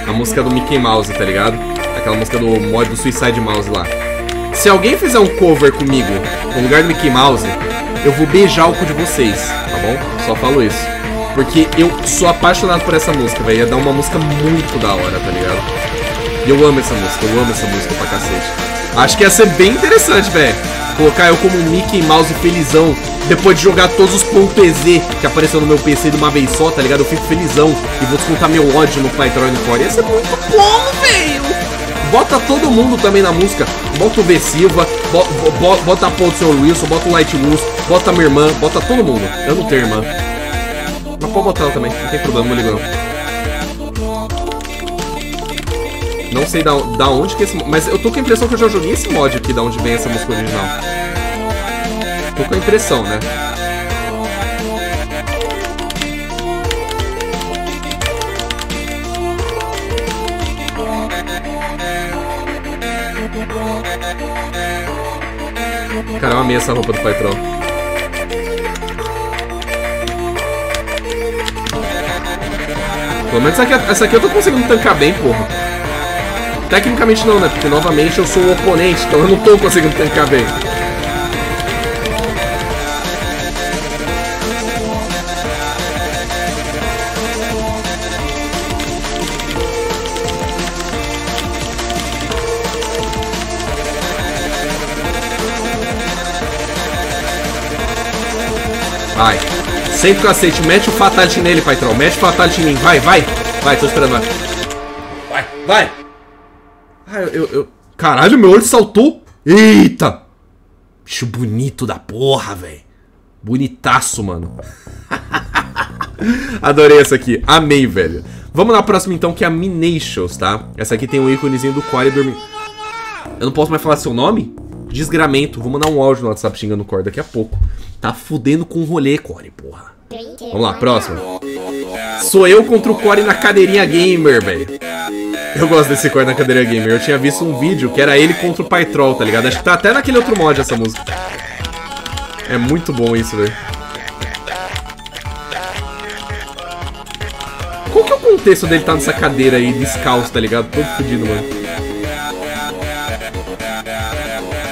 A música do Mickey Mouse, tá ligado? Aquela música do mod do Suicide Mouse lá. Se alguém fizer um cover comigo no lugar do Mickey Mouse, eu vou beijar o cu de vocês, tá bom? Só falo isso. Porque eu sou apaixonado por essa música, velho. Ia dar uma música muito da hora, tá ligado? E eu amo essa música, eu amo essa música pra cacete. Acho que ia ser bem interessante, velho. Colocar eu como Mickey Mouse felizão. Depois de jogar todos os EZ que apareceu no meu PC de uma vez só, tá ligado? Eu fico felizão e vou descontar meu ódio no Python Core. Ia ser muito bom, velho! Bota todo mundo também na música. Bota o V Silva, bo, bo, bota a Paul do Sr. Wilson, bota o Light Luz, bota a minha irmã, bota todo mundo. Eu não tenho irmã. Mas pode botar ela também, não tem problema, não ligo não. Não sei da, da onde que esse... Mas eu tô com a impressão que eu já joguei esse mod aqui, da onde vem essa música original. Tô com a impressão, né? Cara, eu amei essa roupa do patrão. Pelo menos essa aqui, essa aqui eu tô conseguindo tancar bem, porra. Tecnicamente não, né? Porque novamente eu sou o oponente, então eu não tô conseguindo tancar bem. Vai. O cacete, mete o fatality nele, Patrão. Mete o fatality em mim. Vai, vai. Vai, tô esperando. Vai, vai. vai. Ah, eu, eu. Caralho, meu olho saltou. Eita. Bicho bonito da porra, velho. Bonitaço, mano. Adorei essa aqui. Amei, velho. Vamos na próxima, então, que é a Minations, tá? Essa aqui tem um íconezinho do Core dormindo. Eu não posso mais falar seu nome? Desgramento. Vou mandar um áudio no WhatsApp xingando o Core daqui a pouco. Tá fudendo com o rolê, Core, porra. Vamos lá, próximo. Sou eu contra o Core na cadeirinha gamer, velho. Eu gosto desse Core na cadeirinha gamer. Eu tinha visto um vídeo que era ele contra o Pytrol, tá ligado? Acho que tá até naquele outro mod essa música. É muito bom isso, velho. Qual que é o contexto dele tá nessa cadeira aí, descalço, tá ligado? Todo fodido, mano.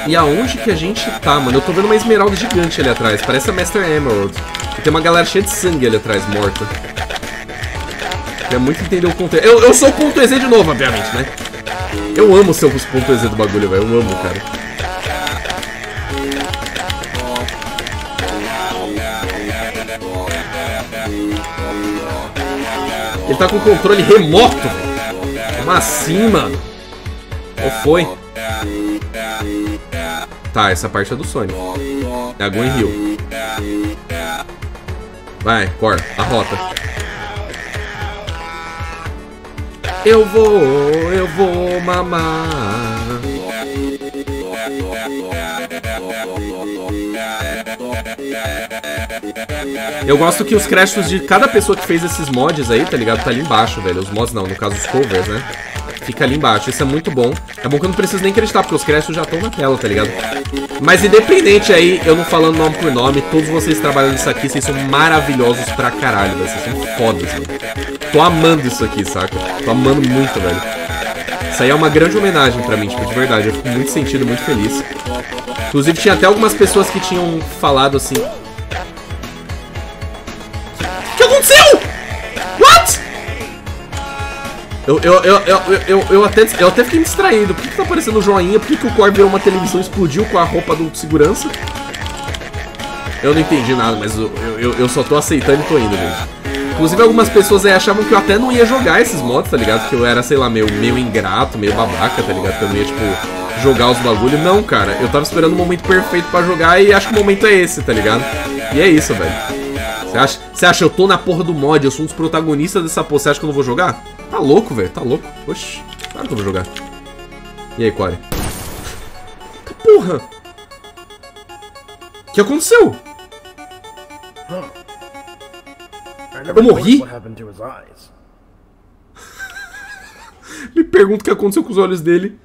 E aonde que a gente tá, mano? Eu tô vendo uma esmeralda gigante ali atrás. Parece a Master Emerald. E tem uma galera cheia de sangue ali atrás, morta. Quer muito entender o contexto. Eu, eu sou o ponto EZ de novo, obviamente, né? Eu amo ser o ponto EZ do bagulho, velho. Eu amo, cara. Ele tá com controle remoto. Como assim, mano? Qual foi? Tá, essa parte é do Sonic. É a Gwen Hill. Vai, Cor, a rota. Eu vou, eu vou mamar. Eu gosto que os créditos de cada pessoa que fez esses mods aí, tá ligado? Tá ali embaixo, velho. Os mods não, no caso os covers, né? Fica ali embaixo. Isso é muito bom. É bom que eu não preciso nem acreditar, porque os créditos já estão na tela, tá ligado? Mas independente aí, eu não falando nome por nome, todos vocês trabalhando nisso aqui, vocês são maravilhosos pra caralho, velho. Vocês são fodas, mano. Tô amando isso aqui, saca? Tô amando muito, velho. Isso aí é uma grande homenagem pra mim, tipo, de verdade. Eu fico muito sentido, muito feliz. Inclusive, tinha até algumas pessoas que tinham falado assim... O que aconteceu? Eu, eu, eu, eu, eu, eu, até, eu até fiquei distraído. Por que, que tá aparecendo joinha? Por que, que o Core virou uma televisão e explodiu com a roupa do segurança? Eu não entendi nada, mas eu, eu, eu só tô aceitando e tô indo, gente. Inclusive, algumas pessoas aí achavam que eu até não ia jogar esses mods, tá ligado? Que eu era, sei lá, meio, meio ingrato, meio babaca, tá ligado? Que eu não ia, tipo, jogar os bagulho. Não, cara. Eu tava esperando o momento perfeito pra jogar e acho que o momento é esse, tá ligado? E é isso, velho. Você acha, você acha eu tô na porra do mod, eu sou um dos protagonistas dessa porra, você acha que eu não vou jogar? Tá louco, velho. Tá louco. Oxi. Claro que eu vou jogar. E aí, Core? Que porra? O que aconteceu? Eu morri? me pergunto o que aconteceu com os olhos dele.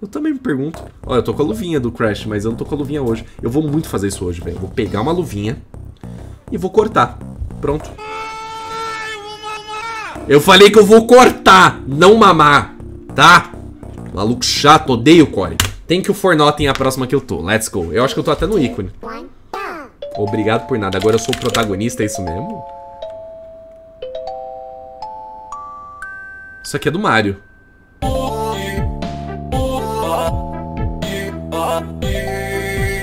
Eu também me pergunto. Olha, eu tô com a luvinha do Crash, mas eu não tô com a luvinha hoje. Eu vou muito fazer isso hoje, velho. Vou pegar uma luvinha e vou cortar. Pronto. Eu falei que eu vou cortar, não mamar, tá? Maluco chato, odeio Core. Tem que o Fornotem a próxima que eu tô. Let's go. Eu acho que eu tô até no ícone. Obrigado por nada. Agora eu sou o protagonista, é isso mesmo? Isso aqui é do Mario.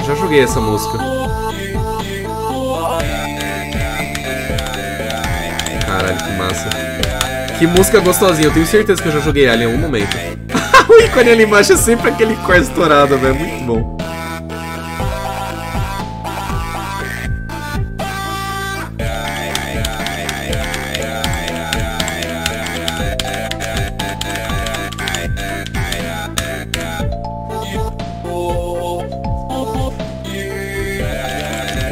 Já joguei essa música. Caralho, que massa. Que música gostosinha, eu tenho certeza que eu já joguei ela em algum momento. o ícone ali embaixo é sempre aquele cor estourado, velho. Muito bom.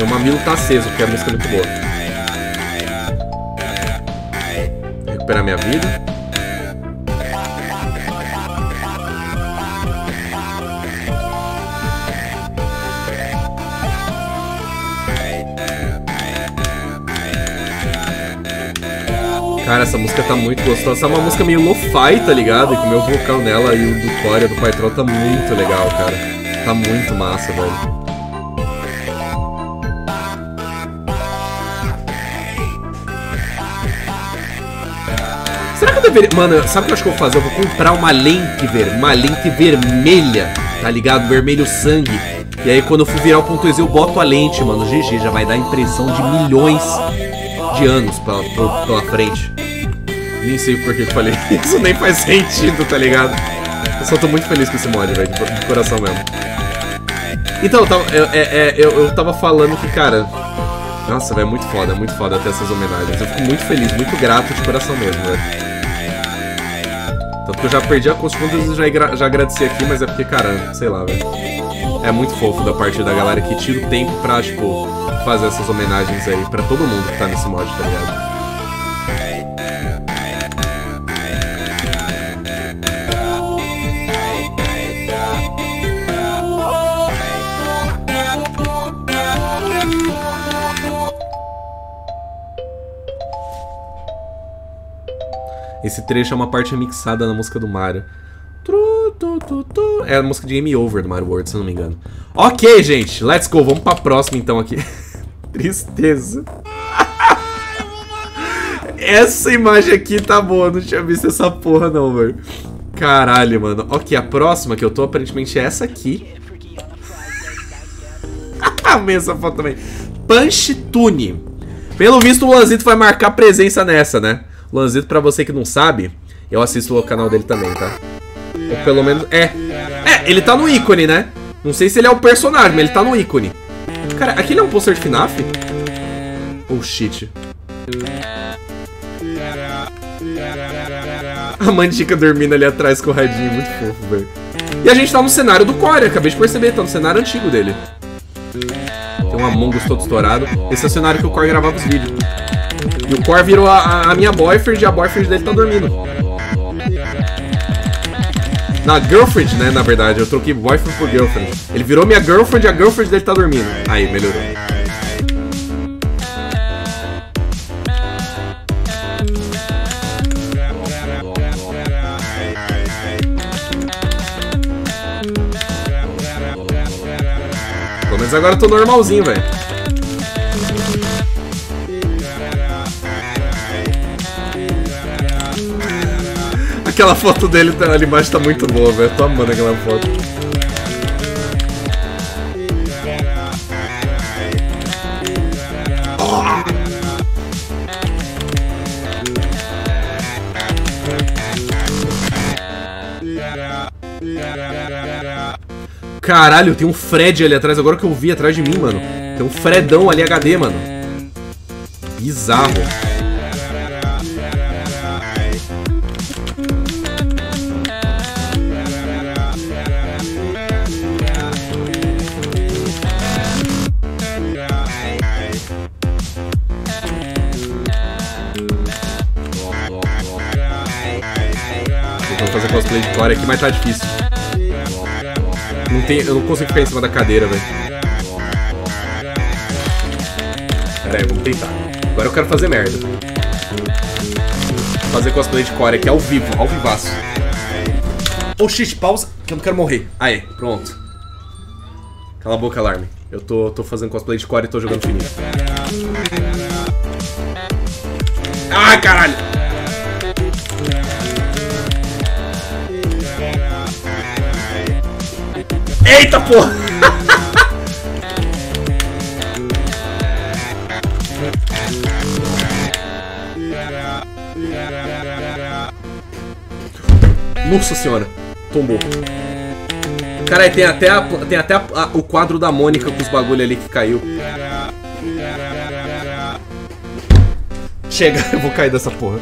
O mamilo tá aceso, porque a música é muito boa. Recuperar minha vida. Cara, essa música tá muito gostosa. Essa é uma música meio lo-fi, tá ligado? E com o meu vocal nela e o do Core, do Python tá muito legal, cara. Tá muito massa, velho. Deveria... Mano, sabe o que eu acho que eu vou fazer? Eu vou comprar uma lente, ver, uma lente vermelha, tá ligado? Vermelho sangue. E aí quando eu for virar o ponto .exe eu boto a lente, mano. GG, já vai dar impressão de milhões de anos pela, pela, frente. Nem sei por que eu falei isso, nem faz sentido, tá ligado? Eu só tô muito feliz com esse mod, velho, de coração mesmo. Então, eu, é, é, eu, eu tava falando que, cara... Nossa, velho, é muito foda, é muito foda ter essas homenagens. Eu fico muito feliz, muito grato de coração mesmo, velho. Eu já perdi a costumbre e já, já agradeci aqui, mas é porque, cara, sei lá, velho. É muito fofo da parte da galera que tira o tempo pra, tipo, fazer essas homenagens aí pra todo mundo que tá nesse mod, tá ligado? Esse trecho é uma parte remixada na música do Mario. É a música de Game Over do Mario World, se eu não me engano. Ok, gente, let's go. Vamos pra próxima então aqui. Tristeza. essa imagem aqui tá boa, não tinha visto essa porra não, velho. Caralho, mano. Ok, a próxima que eu tô aparentemente é essa aqui. Amei essa foto também. Punch Tune. Pelo visto o Lanzito vai marcar presença nessa, né? Lanzito, pra você que não sabe, eu assisto o canal dele também, tá? Ou pelo menos... É. É, ele tá no ícone, né? Não sei se ele é o personagem, mas ele tá no ícone. Cara, aquele é um pôster de FNAF? Oh, shit. A Mandica dormindo ali atrás com o radinho, muito fofo, velho. E a gente tá no cenário do Core, acabei de perceber, tá no cenário antigo dele. Tem um Among Us todo estourado. Esse é o cenário que o Core gravava os vídeos. E o Core virou a, a minha boyfriend e a boyfriend dele tá dormindo. Na girlfriend, né, na verdade. Eu troquei boyfriend por girlfriend. Ele virou minha girlfriend e a girlfriend dele tá dormindo. Aí, melhorou. Pelo menos agora eu tô normalzinho, velho. Aquela foto dele ali embaixo tá muito boa, velho. Tô amando aquela foto. Caralho, tem um Fred ali atrás, agora que eu vi atrás de mim, mano. Tem um Fredão ali HD, mano. Bizarro. Cosplay de Core aqui, mas tá difícil. Não tem, eu não consigo ficar em cima da cadeira, velho. Pera aí, vamos tentar. Agora eu quero fazer merda. Fazer cosplay de Core aqui ao vivo, ao vivaço. Oh shit, pausa, que eu não quero morrer. Aí, pronto. Cala a boca, alarme. Eu tô, tô fazendo cosplay de Core e tô jogando fininho. Ai, caralho! Eita porra! Nossa senhora, tombou. Caralho, tem até, a, tem até a, a, o quadro da Mônica com os bagulho ali que caiu. Chega, eu vou cair dessa porra.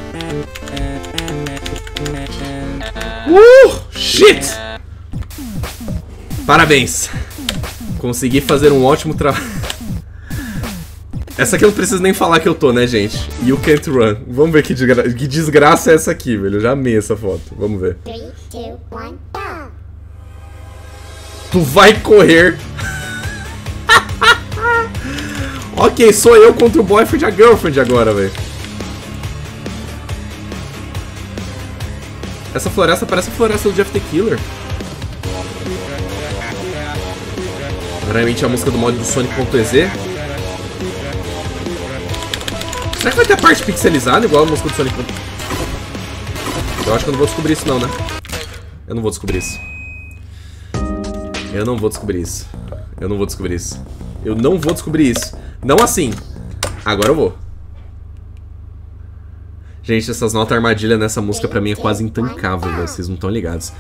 Uh! Shit! Parabéns. Consegui fazer um ótimo trabalho. Essa aqui eu não preciso nem falar que eu tô, né, gente? You can't run. Vamos ver que, desgra... que desgraça é essa aqui, velho. Eu já amei essa foto. Vamos ver. 3, 2, 1, go! Tu vai correr. ok, sou eu contra o boyfriend e a girlfriend agora, velho. Essa floresta parece a floresta do Jeff the Killer. Realmente a música do mod do Sonic.exe. Será que vai ter a parte pixelizada igual a música do Sonic? Eu acho que eu não vou descobrir isso não, né? Eu não vou descobrir isso. Eu não vou descobrir isso. Eu não vou descobrir isso. Eu não vou descobrir isso. Não assim. Agora eu vou. Gente, essas notas armadilha nessa música pra mim é quase intancável. Vocês não estão ligados.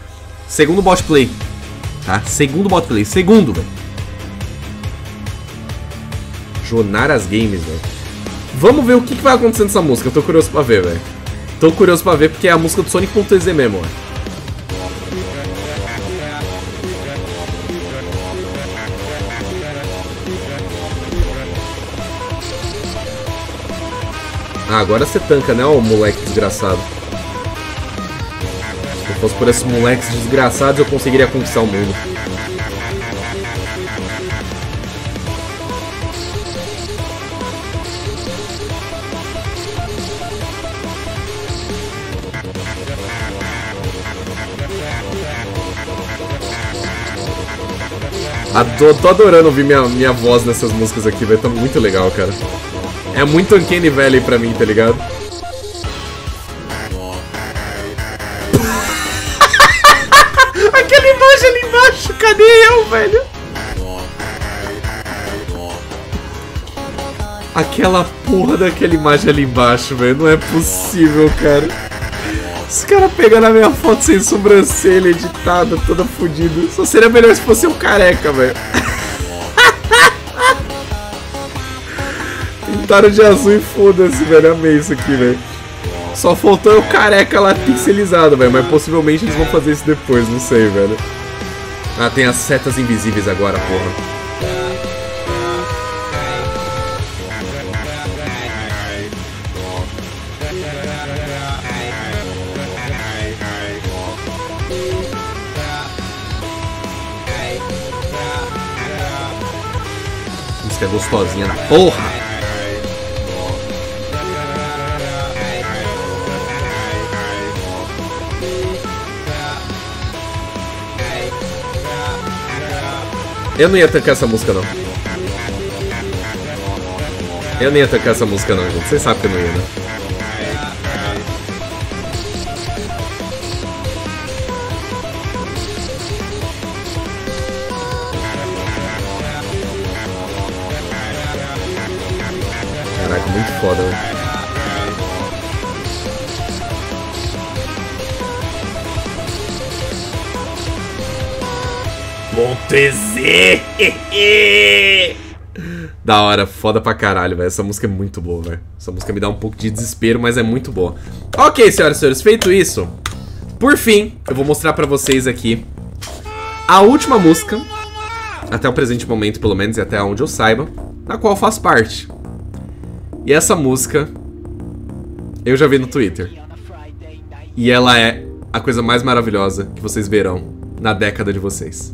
Segundo bot play. Tá? Segundo bot play. Segundo, velho. Jonaras Games, velho. Vamos ver o que, que vai acontecer nessa música. Eu tô curioso pra ver, velho. Tô curioso pra ver porque é a música do Sonic.exe mesmo, ó. Ah, agora você tanca, né, ô moleque desgraçado. Se eu fosse por esses moleques desgraçados, eu conseguiria conquistar o mundo. Tô, tô adorando ouvir minha, minha voz nessas músicas aqui, velho. Tá muito legal, cara. É muito Uncanny Valley pra mim, tá ligado? Aquela imagem ali embaixo, cadê eu, velho? Aquela porra daquela imagem ali embaixo, velho. Não é possível, cara. Os caras pegando a minha foto sem sobrancelha, editada, toda fodida. Só seria melhor se fosse um careca, velho. pintaram de azul e foda-se, velho. Amei isso aqui, velho. Só faltou o careca lá pixelizado, velho. Mas possivelmente eles vão fazer isso depois, não sei, velho. Ah, tem as setas invisíveis agora, porra. Música gostosinha da porra! Eu não ia tancar essa música, não. Eu não ia tancar essa música, não, gente. Vocês sabem que eu não ia, né? Da hora, foda pra caralho, velho. Essa música é muito boa, velho. Essa música me dá um pouco de desespero, mas é muito boa. Ok, senhoras e senhores, feito isso, por fim, eu vou mostrar pra vocês aqui a última música, até o presente momento, pelo menos, e até onde eu saiba, na qual faz parte. E essa música eu já vi no Twitter. E ela é a coisa mais maravilhosa que vocês verão na década de vocês.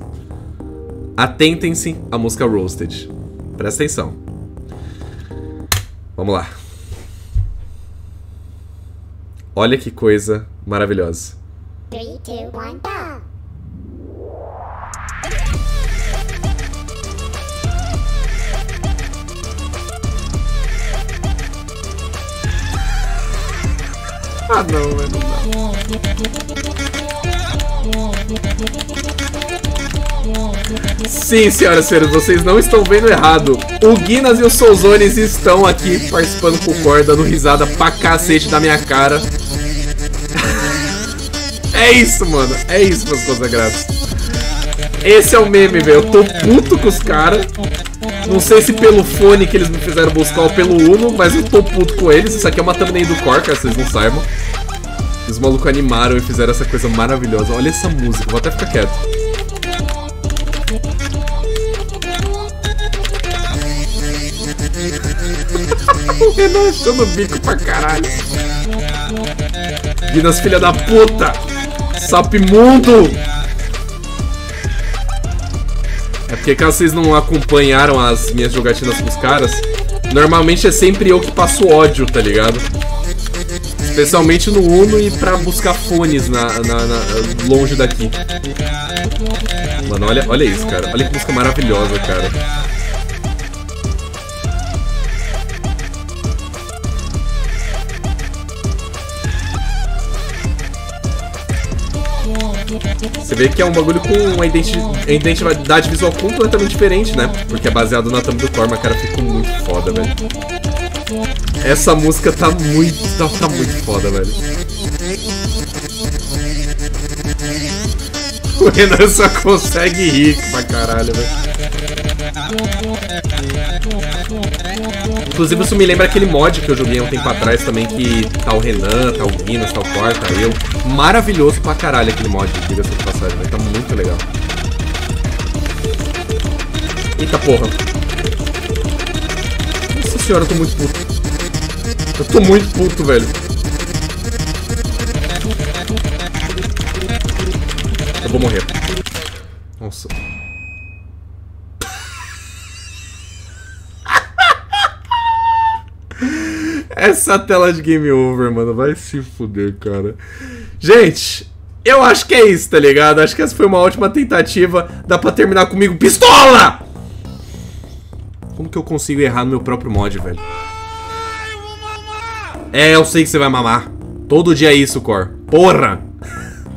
Atentem-se à música Roasted. Presta atenção. Vamos lá. Olha que coisa maravilhosa. 3, 2, 1, go! Ah não, velho, não dá. Sim, senhoras e senhores, vocês não estão vendo errado. O Guinness e o Souzones estão aqui participando com corda, dando risada pra cacete da minha cara. é isso, mano. É isso, meus consagrados. Esse é o meme, velho. Eu tô puto com os caras. Não sei se pelo fone que eles me fizeram buscar ou pelo Uno, mas eu tô puto com eles. Isso aqui é uma thumbnail do Core, caso vocês não saibam. Os malucos animaram e fizeram essa coisa maravilhosa. Olha essa música, vou até ficar quieto. O Renan achando bico pra caralho. Guinas, filha da puta! Sap mundo! É porque caso vocês não acompanharam as minhas jogatinas com os caras, normalmente é sempre eu que passo ódio, tá ligado? Especialmente no Uno e pra buscar fones na, na, na, longe daqui. Mano, olha, olha isso, cara. Olha que música maravilhosa, cara. Você vê que é um bagulho com uma identi identidade visual completamente diferente, né? Porque é baseado na thumb do Corma, cara, ficou muito foda, velho. Essa música tá muito, tá, tá muito foda, velho. O Renan só consegue rir pra caralho, velho. Inclusive isso me lembra aquele mod que eu joguei há um tempo atrás também, que tá o Renan, tá o Guinness, tá o Cor, tá eu. Maravilhoso pra caralho aquele mod, diga-se de passagem, velho. Tá muito legal. Eita porra. Nossa senhora, eu tô muito puto. Eu tô muito puto, velho. Eu vou morrer. Nossa. Essa tela de game over, mano, vai se fuder, cara. Gente, eu acho que é isso, tá ligado? Acho que essa foi uma ótima tentativa. Dá pra terminar comigo. Pistola! Como que eu consigo errar no meu próprio mod, velho? É, eu sei que você vai mamar. Todo dia é isso, Cor. Porra!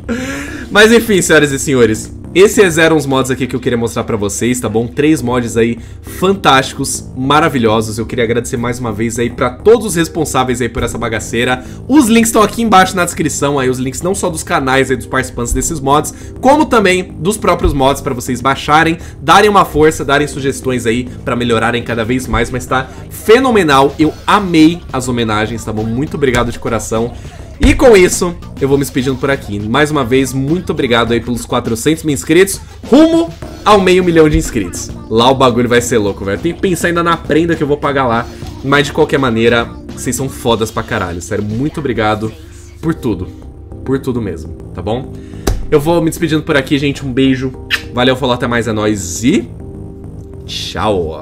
Mas enfim, senhoras e senhores. Esses eram os mods aqui que eu queria mostrar pra vocês, tá bom? Três mods aí fantásticos, maravilhosos. Eu queria agradecer mais uma vez aí pra todos os responsáveis aí por essa bagaceira. Os links estão aqui embaixo na descrição, aí os links não só dos canais aí dos participantes desses mods, como também dos próprios mods pra vocês baixarem, darem uma força, darem sugestões aí pra melhorarem cada vez mais, mas tá fenomenal. Eu amei as homenagens, tá bom? Muito obrigado de coração. E com isso, eu vou me despedindo por aqui. Mais uma vez, muito obrigado aí pelos 400 mil inscritos, rumo ao meio milhão de inscritos. Lá o bagulho vai ser louco, velho. Tem que pensar ainda na prenda que eu vou pagar lá. Mas de qualquer maneira, vocês são fodas pra caralho. Sério, muito obrigado por tudo. Por tudo mesmo, tá bom? Eu vou me despedindo por aqui, gente. Um beijo. Valeu, falou, até mais, é nóis e... Tchau!